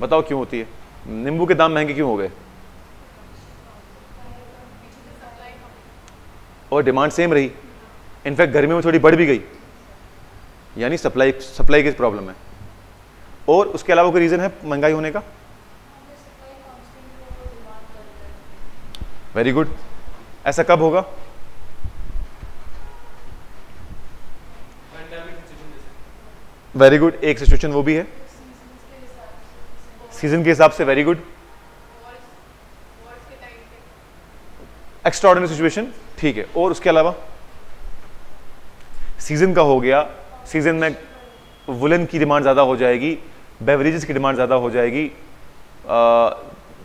बताओ क्यों होती है? नींबू के दाम महँगे क्यों हो गए? और डिमांड सेम रही। इनफैक्ट गर्मी में थोड़ी बढ़ भी गई। यानी सप्लाई सप्लाई की प्रॉब्लम है और उसके अलावा कोई रीजन है महँगाई होने का? वेरी गुड ऐसा कब होगा? वेरी गुड एक सिचुएशन वो भी है। सीज़न के हिसाब से वेरी गुड एक्स्ट्रॉर्डनरी सिचुएशन ठीक है। और उसके अलावा? सीज़न का हो गया। सीज़न में वुलन की डिमांड ज़्यादा हो जाएगी बेवरेजेस की डिमांड ज़्यादा हो जाएगी।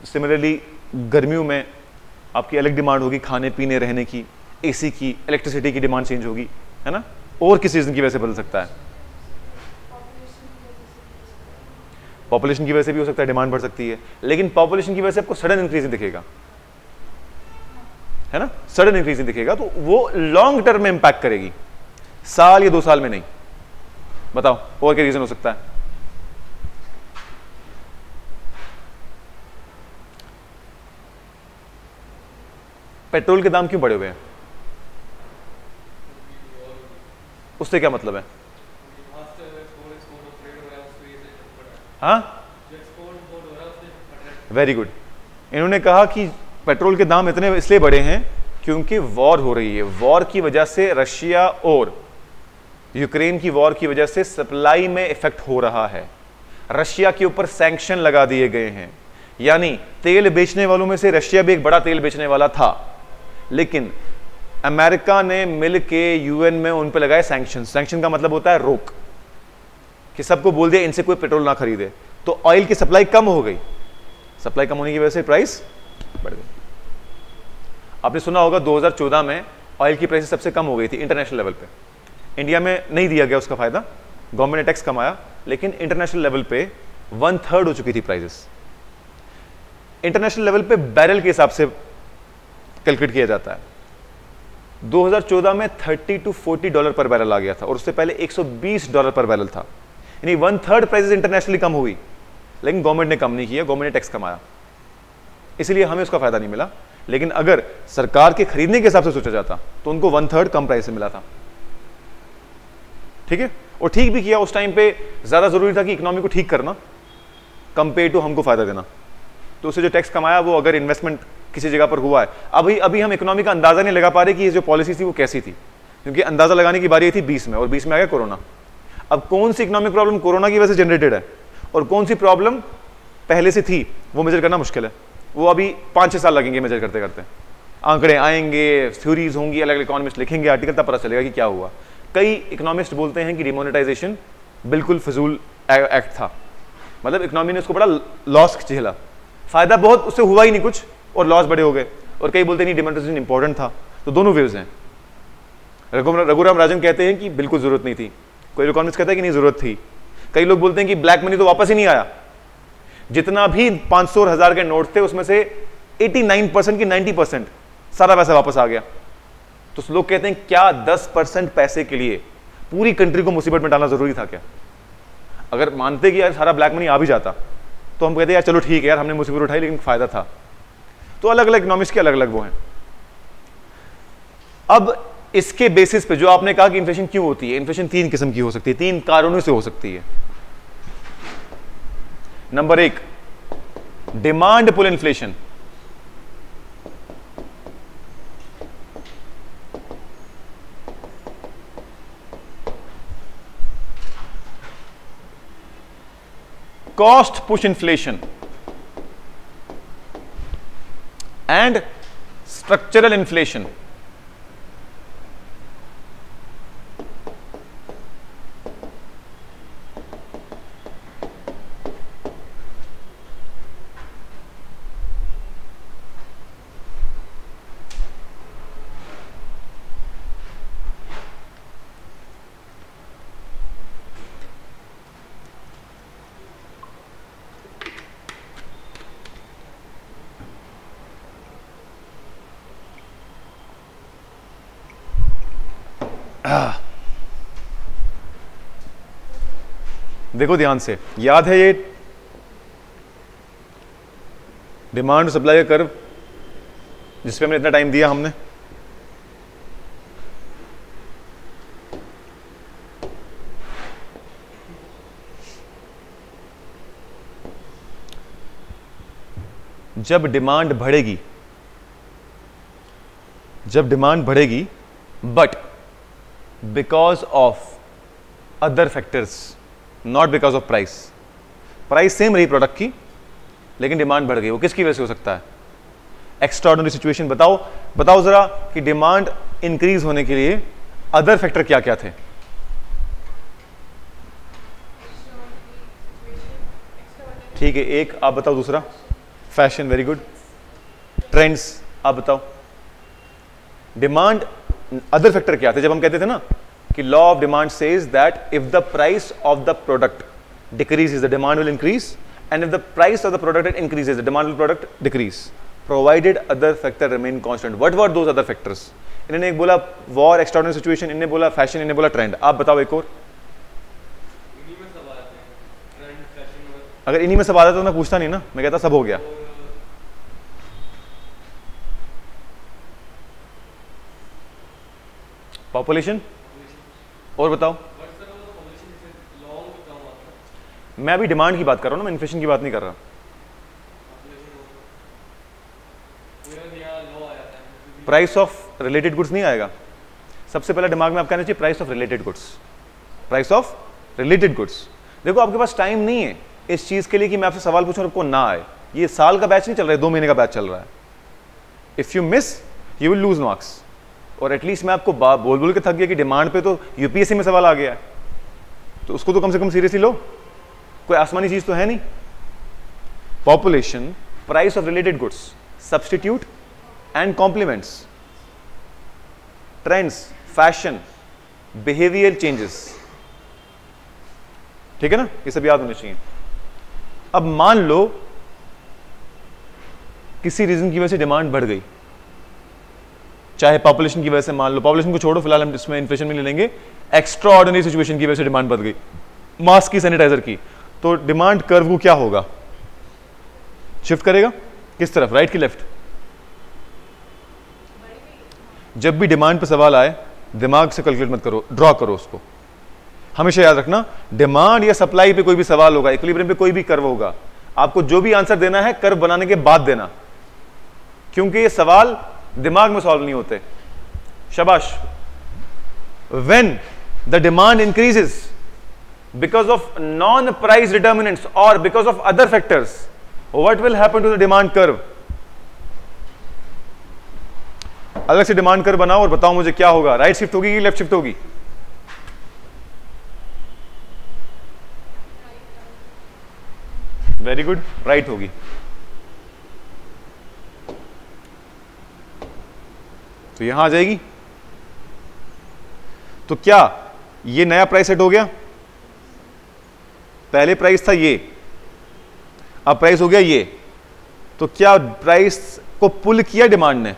सिमिलरली गर्मियों में आपकी अलग डिमांड होगी खाने, पीने, रहने की एसी की इलेक्ट्रिसिटी की डिमांड चेंज होगी, है ना? और किस सीज़न की वजह से बदल सकता है? पॉपुलेशन की वजह से भी हो सकता है डिमांड बढ़ सकती है, लेकिन पॉपुलेशन की वजह से आपको सडन इंक्रीज दिखेगा। है ना? सडन इंक्रीज दिखेगा तो वो लॉन्ग टर्म में इंपैक्ट करेगी। साल या दो साल में नहीं। बताओ और क्या रीजन हो सकता है। पेट्रोल के दाम क्यों बढ़े हुए हैं? उससे क्या मतलब है? हाँ? वेरी गुड इन्होंने कहा कि पेट्रोल के दाम इतने इसलिए बढ़े हैं क्योंकि वॉर हो रही है। वॉर की वजह से रशिया और यूक्रेन की वॉर की वजह से सप्लाई में इफ़ेक्ट हो रहा है। रशिया के ऊपर सैंक्शन लगा दिए गए हैं। यानी तेल बेचने वालों में से रशिया भी एक बड़ा तेल बेचने वाला था। लेकिन अमेरिका ने मिल के यूएन में उन पर लगाए सैंक्शन। सैंक्शन का मतलब होता है रोक, कि सबको बोल दिया, इनसे कोई पेट्रोल ना खरीदे। तो ऑयल की सप्लाई कम हो गई। सप्लाई कम होने की वजह से प्राइस बढ़ गई। आपने सुना होगा 2014 में ऑयल की प्राइस सबसे कम हो गई थी इंटरनेशनल लेवल पे। इंडिया में नहीं दिया गया उसका फ़ायदा। गवर्नमेंट ने टैक्स कमाया, लेकिन इंटरनेशनल लेवल पे वन थर्ड हो चुकी थी प्राइजेस इंटरनेशनल लेवल पे बैरल के हिसाब से कैलकुलेट किया जाता है। 2014 में 30 टू 40 डॉलर पर बैरल आ गया था, और उससे पहले 120 डॉलर पर बैरल था। यानी वन थर्ड प्राइसेस इंटरनेशनली कम हुई लेकिन गवर्नमेंट ने कम नहीं किया गवर्नमेंट ने टैक्स कमाया। इसलिए हमें उसका फ़ायदा नहीं मिला। लेकिन अगर सरकार के खरीदने के हिसाब से सोचा जाता तो उनको वन थर्ड कम प्राइस से मिला था। ठीक है? और ठीक भी किया उस टाइम पे, ज़्यादा ज़रूरी था कि इकोनॉमी को ठीक करना कंपेयर टू हमको फ़ायदा देना। तो उसे जो टैक्स कमाया, वो अगर इन्वेस्टमेंट किसी जगह पर हुआ है। अभी अभी हम इकोनॉमी का अंदाज़ा नहीं लगा पा रहे कि ये जो पॉलिसी थी वो कैसी थी। क्योंकि अंदाज़ा लगाने की बारी थी बीस में, और बीस में आ गया कोरोना। अब कौन सी इकोनॉमिक प्रॉब्लम कोरोना की वजह से जनरेटेड है? और कौन सी प्रॉब्लम पहले से थी, वो मेजर करना मुश्किल है। वो अभी पाँच छह साल लगेंगे मेजर करते करते आंकड़े आएँगे थ्योरीज होंगी अलग अलग इकोनॉमिस्ट लिखेंगे आर्टिकल तब पता चलेगा कि क्या हुआ। कई इकोनॉमिस्ट बोलते हैं कि डिमोनेटाइजेशन बिल्कुल फजूल एक्ट था। मतलब इकोनॉमी ने उसको बड़ा लॉस झेला। फ़ायदा बहुत, उससे हुआ ही नहीं कुछ और लॉस बड़े हो गए। और कई बोलते नहीं डिमोनेटाइजेशन इंपॉर्टेंट था। तो दोनों व्यूज़ हैं। रघुराम राजन कहते हैं कि बिल्कुल ज़रूरत नहीं थी। कोई इकोनॉमिस्ट कहता है कि नहीं, ज़रूरत थी। कई लोग बोलते हैं कि ब्लैक मनी तो वापस ही नहीं आया। जितना भी पाँच सौ हज़ार के नोट थे, उसमें से 89 परसेंट की 90 परसेंट सारा पैसा वापस आ गया। तो लोग कहते हैं, क्या 10 परसेंट पैसे के लिए पूरी कंट्री को मुसीबत में डालना ज़रूरी था क्या? अगर मानते कि यार सारा ब्लैक मनी आ भी जाता तो हम कहते यार चलो ठीक है यार, हमने मुसीबत उठाई लेकिन फ़ायदा था। तो अलग अलग इकोनॉमिक्स के अलग अलग वो हैं। अब इसके बेसिस पे जो आपने कहा कि इन्फ्लेशन क्यों होती है इन्फ्लेशन तीन किस्म की हो सकती है, तीन कारणों से हो सकती है। नंबर एक demand pull inflation cost push inflation and structural inflation देखो ध्यान से, याद है ये डिमांड सप्लाई का कर्व जिस पे हमने इतना टाइम दिया हमने? जब डिमांड बढ़ेगी, जब डिमांड बढ़ेगी but because of other factors not because of price price same रही प्रोडक्ट की, लेकिन डिमांड बढ़ गई। वो किसकी वजह से हो सकता है? एक्स्ट्रॉर्डनरी सिचुएशन बताओ बताओ जरा कि डिमांड इंक्रीज होने के लिए अदर फैक्टर क्या क्या थे? ठीक है, एक आप बताओ, दूसरा। फ़ैशन वेरी गुड ट्रेंड्स आप बताओ। डिमांड अदर फैक्टर क्या थे? जब हम कहते थे ना कि law of demand says that if the price of the product decreases the demand will increase and if the price of the product increases the demand product decrease provided other factor remain constant what were those other factors इन्होंने एक बोला war external situation इन्हें बोला fashion इन्हें बोला trend आप बताओ एक और। अगर इन्हीं में सवाल आता तो मैं पूछता नहीं ना। मैं कहता सब हो गया। पॉपुलेशन. और बताओ। मैं अभी डिमांड की बात कर रहा हूँ ना, मैं इन्फ्लेशन की बात नहीं कर रहा। प्राइस ऑफ़ रिलेटेड गुड्स नहीं आएगा। सबसे पहले दिमाग में आप कहना चाहिए price of related goods price of related goods देखो, आपके पास टाइम नहीं है इस चीज़ के लिए कि मैं आपसे सवाल पूछूँ आपको ना आए। ये साल का बैच नहीं चल रहा है, दो महीने का बैच चल रहा है। If you miss you will lose marks और एटलीस्ट मैं आपको बोल बोल के थक गया कि डिमांड पे तो यूपीएससी में सवाल आ गया है। तो उसको तो कम से कम सीरियसली लो। कोई आसमानी चीज़ तो है नहीं। Population price of related goods substitute and complements trends fashion behaviour changes ठीक है ना? ये सब याद होने चाहिए। अब मान लो, किसी रीजन की वजह से डिमांड बढ़ गई। चाहे पॉपुलेशन की वजह से मान लो पॉपुलेशन को छोड़ो, फ़िलहाल हम इसमें इन्फ्लेशन में ले लेंगे। एक्स्ट्रा ऑर्डनरी सिचुएशन की वजह से डिमांड बढ़ गई। मास्क की सैनिटाइजर की। तो डिमांड कर्व को क्या होगा? शिफ्ट करेगा? किस तरफ़? राइट की लेफ़्ट जब भी डिमांड पर सवाल आए, दिमाग से कैलकुलेट मत करो ड्रॉ करो उसको। हमेशा याद रखना डिमांड या सप्लाई पे कोई भी सवाल होगा इक्विलिब्रियम पे कोई भी कर्व होगा, आपको जो भी आंसर देना है कर्व बनाने के बाद देना। क्योंकि ये सवाल दिमाग में सॉल्व नहीं होते। शबाश। When the demand increases because of non price determinant और because of other factors what will happen to the demand curve अलग से डिमांड कर बनाओ और बताओ मुझे क्या होगा। राइट शिफ्ट होगी कि लेफ़्ट शिफ्ट होगी? वेरी गुड राइट होगी। तो यहाँ आ जाएगी। तो क्या ये नया प्राइस सेट हो गया? पहले प्राइस था ये, अब प्राइस हो गया ये। तो क्या प्राइस को पुल किया डिमांड ने?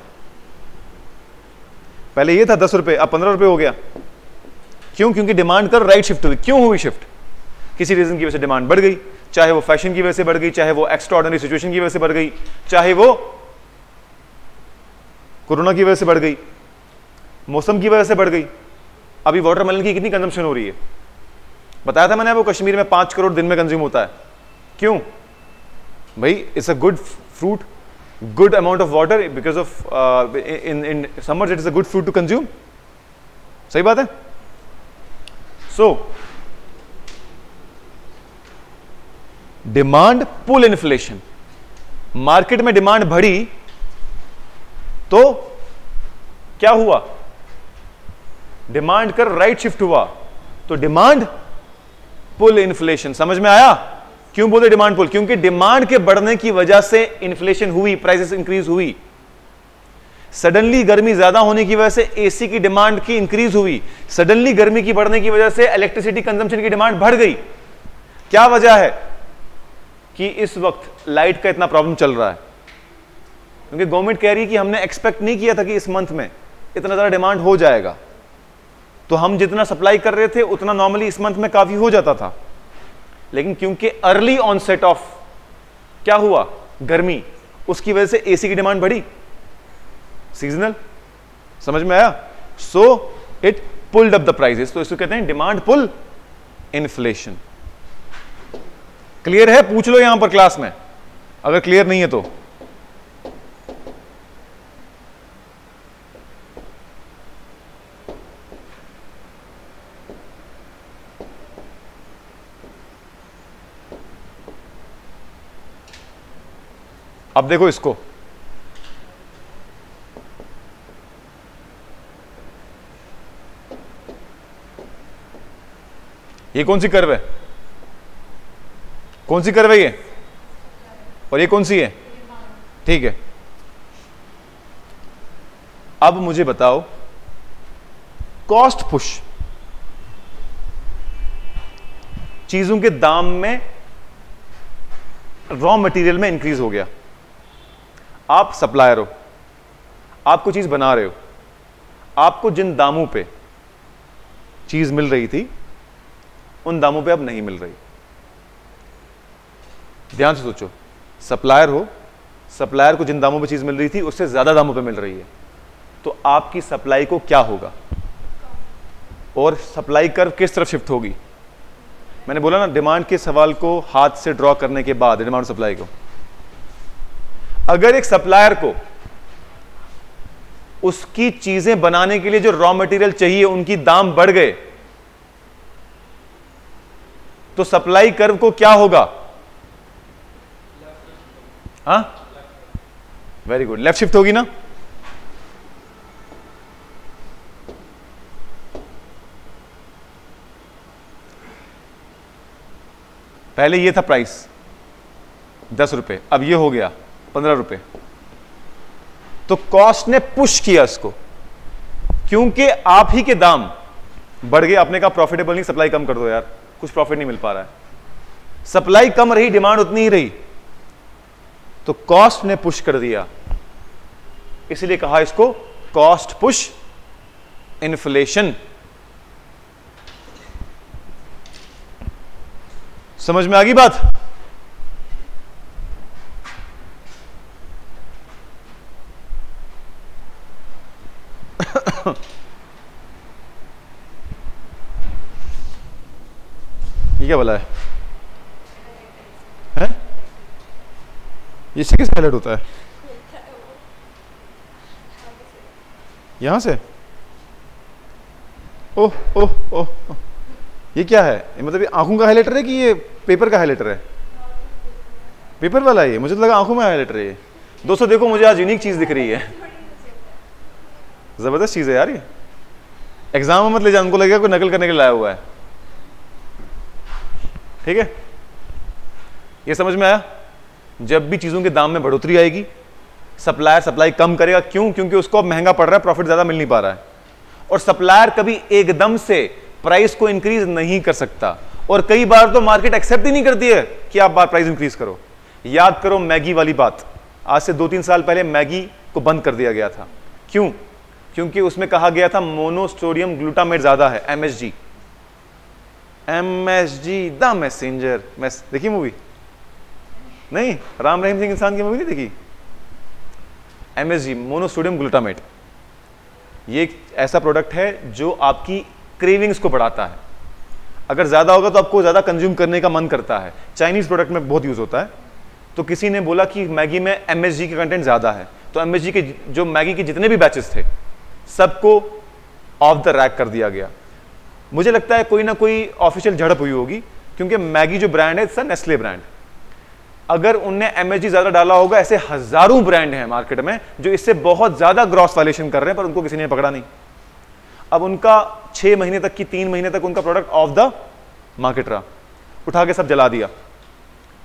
पहले ये था दस रुपए, अब पंद्रह रुपए हो गया। क्यों? क्योंकि डिमांड कर राइट शिफ्ट हुई। क्यों हुई शिफ्ट किसी रीजन की वजह से डिमांड बढ़ गई। चाहे वो फ़ैशन की वजह से बढ़ गई, चाहे वो एक्स्ट्रा ऑर्डनरी सिचुएशन की वजह से बढ़ गई, चाहे वो कोरोना की वजह से बढ़ गई, मौसम की वजह से बढ़ गई। अभी वाटरमेलन की कितनी कंजम्पशन हो रही है? बताया था मैंने वो कश्मीर में पाँच करोड़ दिन में कंज्यूम होता है। क्यों? भाई it's a good fruit good amount of water because of in in summer it is a good fruit to consume सही बात है? So demand pull inflation market में डिमांड बढ़ी तो क्या हुआ? डिमांड कर राइट शिफ्ट हुआ। तो डिमांड पुल इन्फ्लेशन समझ में आया? क्यों बोले डिमांड पुल क्योंकि डिमांड के बढ़ने की वजह से इन्फ्लेशन हुई प्राइसेस इंक्रीज हुई। सडनली गर्मी ज़्यादा होने की वजह से एसी की डिमांड की इंक्रीज हुई। सडनली गर्मी की बढ़ने की वजह से इलेक्ट्रिसिटी कंजम्पशन की डिमांड बढ़ गई। क्या वजह है? कि इस वक्त लाइट का इतना प्रॉब्लम चल रहा है। क्योंकि गवर्नमेंट कह रही है कि हमने एक्सपेक्ट नहीं किया था कि इस मंथ में इतना ज़्यादा डिमांड हो जाएगा। तो हम जितना सप्लाई कर रहे थे, उतना नॉर्मली इस मंथ में काफ़ी हो जाता था। लेकिन क्योंकि अर्ली ऑनसेट ऑफ़ क्या हुआ? गर्मी। उसकी वजह से एसी की डिमांड बढ़ी। सीजनल समझ में आया? So it pulled up the prices तो इसको कहते हैं डिमांड पुल इन्फ्लेशन क्लियर है? पूछ लो यहाँ पर क्लास में। अगर क्लियर नहीं है तो। अब देखो इसको। ये कौन सी कर्व है? कौन सी कर्व है ये? और ये कौन सी है? ठीक है। अब मुझे बताओ कॉस्ट पुश चीज़ों के दाम में रॉ मटेरियल में इंक्रीज हो गया। आप सप्लायर हो, आपको चीज़ बना रहे हो, आपको जिन दामों पे चीज़ मिल रही थी, उन दामों पे अब नहीं मिल रही। ध्यान से सोचो सप्लायर हो सप्लायर को जिन दामों पे चीज़ मिल रही थी, उससे ज़्यादा दामों पे मिल रही है। तो आपकी सप्लाई को क्या होगा? और सप्लाई कर्व किस तरफ़ शिफ्ट होगी? मैंने बोला ना डिमांड के सवाल को हाथ से ड्रॉ करने के बाद डिमांड सप्लाई को। अगर एक सप्लायर को उसकी चीज़ें बनाने के लिए जो रॉ मटेरियल चाहिए, उनकी दाम बढ़ गए तो सप्लाई कर्व को क्या होगा? वेरी गुड लेफ़्ट शिफ्ट होगी ना? पहले ये था प्राइस दस रुपए, अब ये हो गया। पंद्रह रुपए। तो कॉस्ट ने पुश किया इसको। क्योंकि आप ही के दाम बढ़ गए, अपने का प्रॉफिटेबल नहीं सप्लाई कम कर दो यार। कुछ प्रॉफिट नहीं मिल पा रहा है। सप्लाई कम रही डिमांड उतनी ही रही। तो कॉस्ट ने पुश कर दिया। इसलिए कहा इसको कॉस्ट पुश इन्फ्लेशन समझ में आ गई बात? ये क्या बोला है? ये से किस हाईलाइट होता है। यहाँ से? ओह ओह ओह ये क्या है? मतलब ये आँखों का हाईलाइटर है कि ये पेपर का हाईलाइटर है? पेपर वाला ये। मुझे तो लगा आँखों में हाईलाइटर है ये। दोस्तों, देखो, मुझे आज यूनिक चीज़ दिख रही है। ज़बरदस्त चीज़ है यार ये। एग्ज़ाम में मत ले जाए उनको लगेगा कोई नकल करने के लिए लाया हुआ है। ठीक है? ये समझ में आया? जब भी चीज़ों के दाम में बढ़ोतरी आएगी सप्लायर सप्लाई कम करेगा। क्यों? क्योंकि उसको अब महँगा पड़ रहा है प्रॉफिट ज़्यादा मिल नहीं पा रहा है। और सप्लायर कभी एकदम से प्राइस को इंक्रीज नहीं कर सकता। और कई बार तो मार्केट एक्सेप्ट ही नहीं करती है कि आप बार प्राइस इंक्रीज करो। याद करो मैगी वाली बात। आज से दो तीन साल पहले मैगी को बंद कर दिया गया था। क्यों? क्योंकि उसमें कहा गया था मोनोस्टोडियम ग्लूटामेट ज़्यादा है एमएसजी एमएसजी द मैसेंजर। मैस, देखी मूवी? नहीं? राम रहीम सिंह इंसान की मूवी नहीं देखी? M S MSG monosodium glutamate. ये एक ऐसा प्रोडक्ट है जो आपकी क्रेविंग्स को बढ़ाता है। अगर ज़्यादा होगा तो आपको ज़्यादा कंज्यूम करने का मन करता है। चाइनीज़ प्रोडक्ट में बहुत यूज़ होता है। तो किसी ने बोला कि मैगी में एमएसजी के कंटेंट ज़्यादा है। तो एमएसजी के जो मैगी के जितने भी बैचेस थे सबको ऑफ़ द रैक कर दिया गया। मुझे लगता है कोई ना कोई ऑफिशियल झड़प हुई होगी, क्योंकि मैगी जो ब्रांड है सर नेस्ले ब्रांड अगर उनने एमएसजी ज़्यादा डाला होगा, ऐसे हज़ारों ब्रांड हैं मार्केट में, जो इससे बहुत ज़्यादा ग्रॉस वायलेशन कर रहे हैं, पर उनको किसी ने पकड़ा नहीं। अब उनका छह महीने तक की तीन महीने तक उनका प्रोडक्ट ऑफ़ द मार्केट रहा। उठा के सब जला दिया।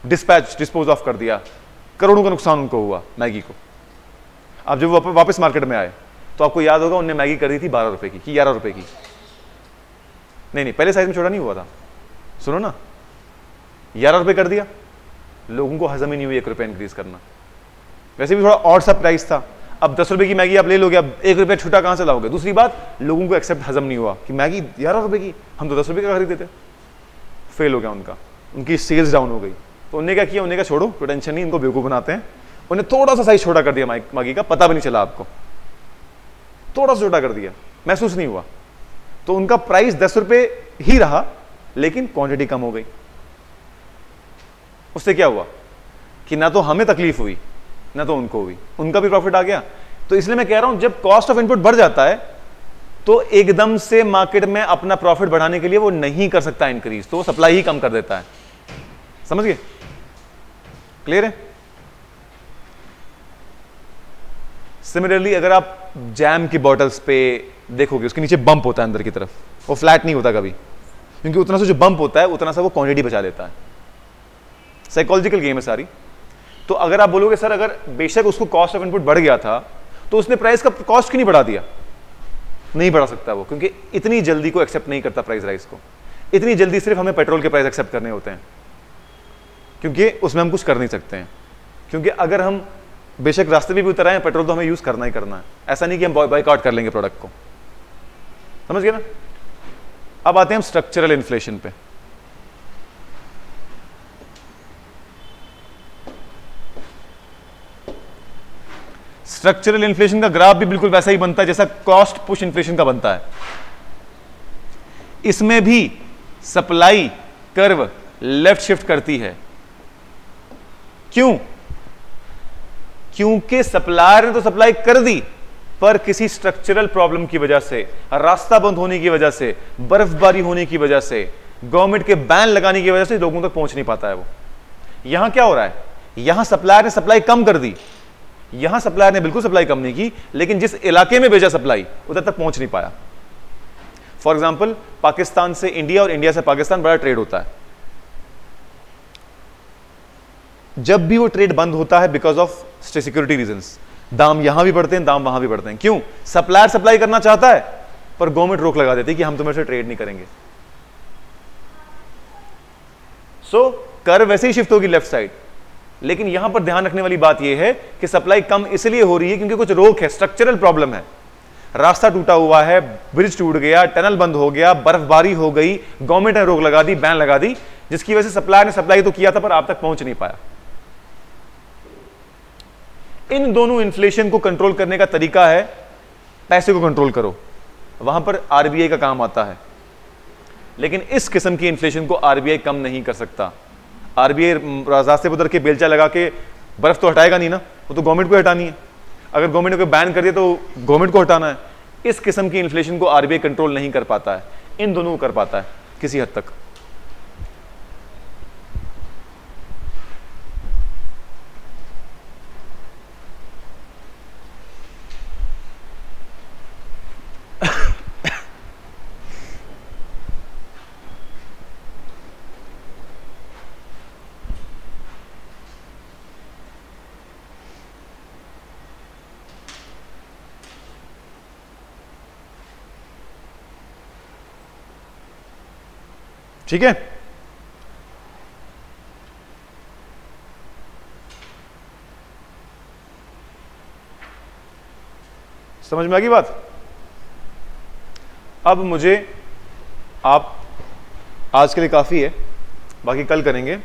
डिस्पैच डिस्पोज ऑफ़ कर दिया। करोड़ों का नुकसान उनको हुआ मैगी को। अब जब वापस मार्केट में आए तो आपको याद होगा उनने मैगी कर दी थी बारह रुपए की, कि ग्यारह रुपए की। नहीं नहीं, पहले साइज़ में छोटा नहीं हुआ था। सुनो ना, ग्यारह रुपए कर दिया। लोगों को हजम ही नहीं हुई एक रुपया इंक्रीज करना। वैसे भी थोड़ा और सा प्राइस था। अब दस रुपए की मैगी आप ले लोगे, अब एक रुपया छुटा कहाँ से लाओगे? दूसरी बात, लोगों को एक्सेप्ट हजम नहीं हुआ कि मैगी ग्यारह रुपए की, हम तो दस रुपए का खरीदते थे फेल हो गया उनका। उनकी सेल्स डाउन हो गई। तो उन्हें क्या किया? उन्हें क्या छोड़ो कोई टेंशन नहीं, इनको बेवकूफ़ बनाते हैं। उन्हें थोड़ा सा साइज़ छोटा कर दिया मैगी का, पता भी नहीं चला आपको। थोड़ा सा छोटा कर दिया। महसूस नहीं हुआ। तो उनका प्राइस दस रुपए ही रहा, लेकिन क्वांटिटी कम हो गई। उससे क्या हुआ कि ना तो हमें तकलीफ़ हुई, ना तो उनको हुई। उनका भी प्रॉफिट आ गया। तो इसलिए मैं कह रहा हूँ, जब कॉस्ट ऑफ़ इनपुट बढ़ जाता है तो एकदम से मार्केट में अपना प्रॉफिट बढ़ाने के लिए वो नहीं कर सकता इंक्रीज तो सप्लाई ही कम कर देता है। समझ गए? क्लियर है? सिमिलरली अगर आप जैम की बॉटल्स पे देखोगे, उसके नीचे बम्प होता है अंदर की तरफ़। वो फ्लैट नहीं होता कभी। क्योंकि उतना सा जो बम्प होता है, उतना सा वो क्वांटिटी बचा देता है। साइकोलॉजिकल गेम है सारी। तो अगर आप बोलोगे, सर, अगर बेशक उसको कॉस्ट ऑफ़ इनपुट बढ़ गया था तो उसने प्राइस का कॉस्ट क्यों नहीं बढ़ा दिया? नहीं बढ़ा सकता वो, क्योंकि इतनी जल्दी को एक्सेप्ट नहीं करता प्राइस राइस को। इतनी जल्दी सिर्फ़ हमें पेट्रोल के प्राइस एक्सेप्ट करने होते हैं। क्योंकि उसमें हम कुछ कर नहीं सकते हैं। क्योंकि अगर हम बेशक रास्ते भी उतर आए, पेट्रोल तो हमें यूज़ करना ही करना है। ऐसा नहीं कि हम बाइकआउट कर लेंगे प्रोडक्ट को। समझ गए ना? अब आते हैं हम स्ट्रक्चरल इन्फ्लेशन पे। स्ट्रक्चरल इन्फ्लेशन का ग्राफ भी बिल्कुल वैसा ही बनता है जैसा कॉस्ट पुश इन्फ्लेशन का बनता है। इसमें भी सप्लाई कर्व लेफ़्ट शिफ्ट करती है। क्यों? क्योंकि सप्लायर ने तो सप्लाई कर दी, पर किसी स्ट्रक्चरल प्रॉब्लम की वजह से, रास्ता बंद होने की वजह से, बर्फबारी होने की वजह से गवर्नमेंट के बैन लगाने की वजह से लोगों तक पहुँच नहीं पाता है वो। यहाँ क्या हो रहा है? यहाँ सप्लायर ने सप्लाई कम कर दी। यहाँ सप्लायर ने बिल्कुल सप्लाई कम नहीं की, लेकिन जिस इलाके में भेजा सप्लाई उधर तक पहुँच नहीं पाया। फॉर एग्ज़ाम्पल पाकिस्तान से इंडिया और इंडिया से पाकिस्तान बड़ा ट्रेड होता है। जब भी वो ट्रेड बंद होता है बिकॉज़ ऑफ़ सिक्योरिटी रीजन दाम यहाँ भी बढ़ते हैं दाम वहाँ भी बढ़ते हैं। क्यों? सप्लायर सप्लाई करना चाहता है पर गवर्नमेंट रोक लगा देती है कि हम तुम्हें से ट्रेड नहीं करेंगे। सो so, कर वैसे ही शिफ्ट होगी लेफ़्ट साइड लेकिन यहाँ पर ध्यान रखने वाली बात यह है कि सप्लाई कम इसलिए हो रही है क्योंकि कुछ रोक है स्ट्रक्चरल प्रॉब्लम है। रास्ता टूटा हुआ है ब्रिज टूट गया टनल बंद हो गया बर्फबारी हो गई गवर्नमेंट ने रोक लगा दी बैन लगा दी जिसकी वजह से सप्लायर ने सप्लाई तो किया था पर आप तक पहुँच नहीं पाया। इन दोनों इन्फ्लेशन को कंट्रोल करने का तरीका है, पैसे को कंट्रोल करो। वहाँ पर आरबीआई का काम आता है। लेकिन इस किस्म की इन्फ्लेशन को आरबीआई कम नहीं कर सकता। आरबीआई रास्ते उधर के बेलचा लगा के बर्फ़ तो हटाएगा नहीं ना, वो तो गवर्नमेंट को हटानी है। अगर गवर्नमेंट को बैन कर दिया तो गवर्नमेंट को हटाना है। इस किस्म की इन्फ्लेशन को आरबीआई कंट्रोल नहीं कर पाता है। इन दोनों को कर पाता है, किसी हद तक। ठीक है? समझ में आ गई बात? अब मुझे, आप आज के लिए काफ़ी है, बाकी कल करेंगे।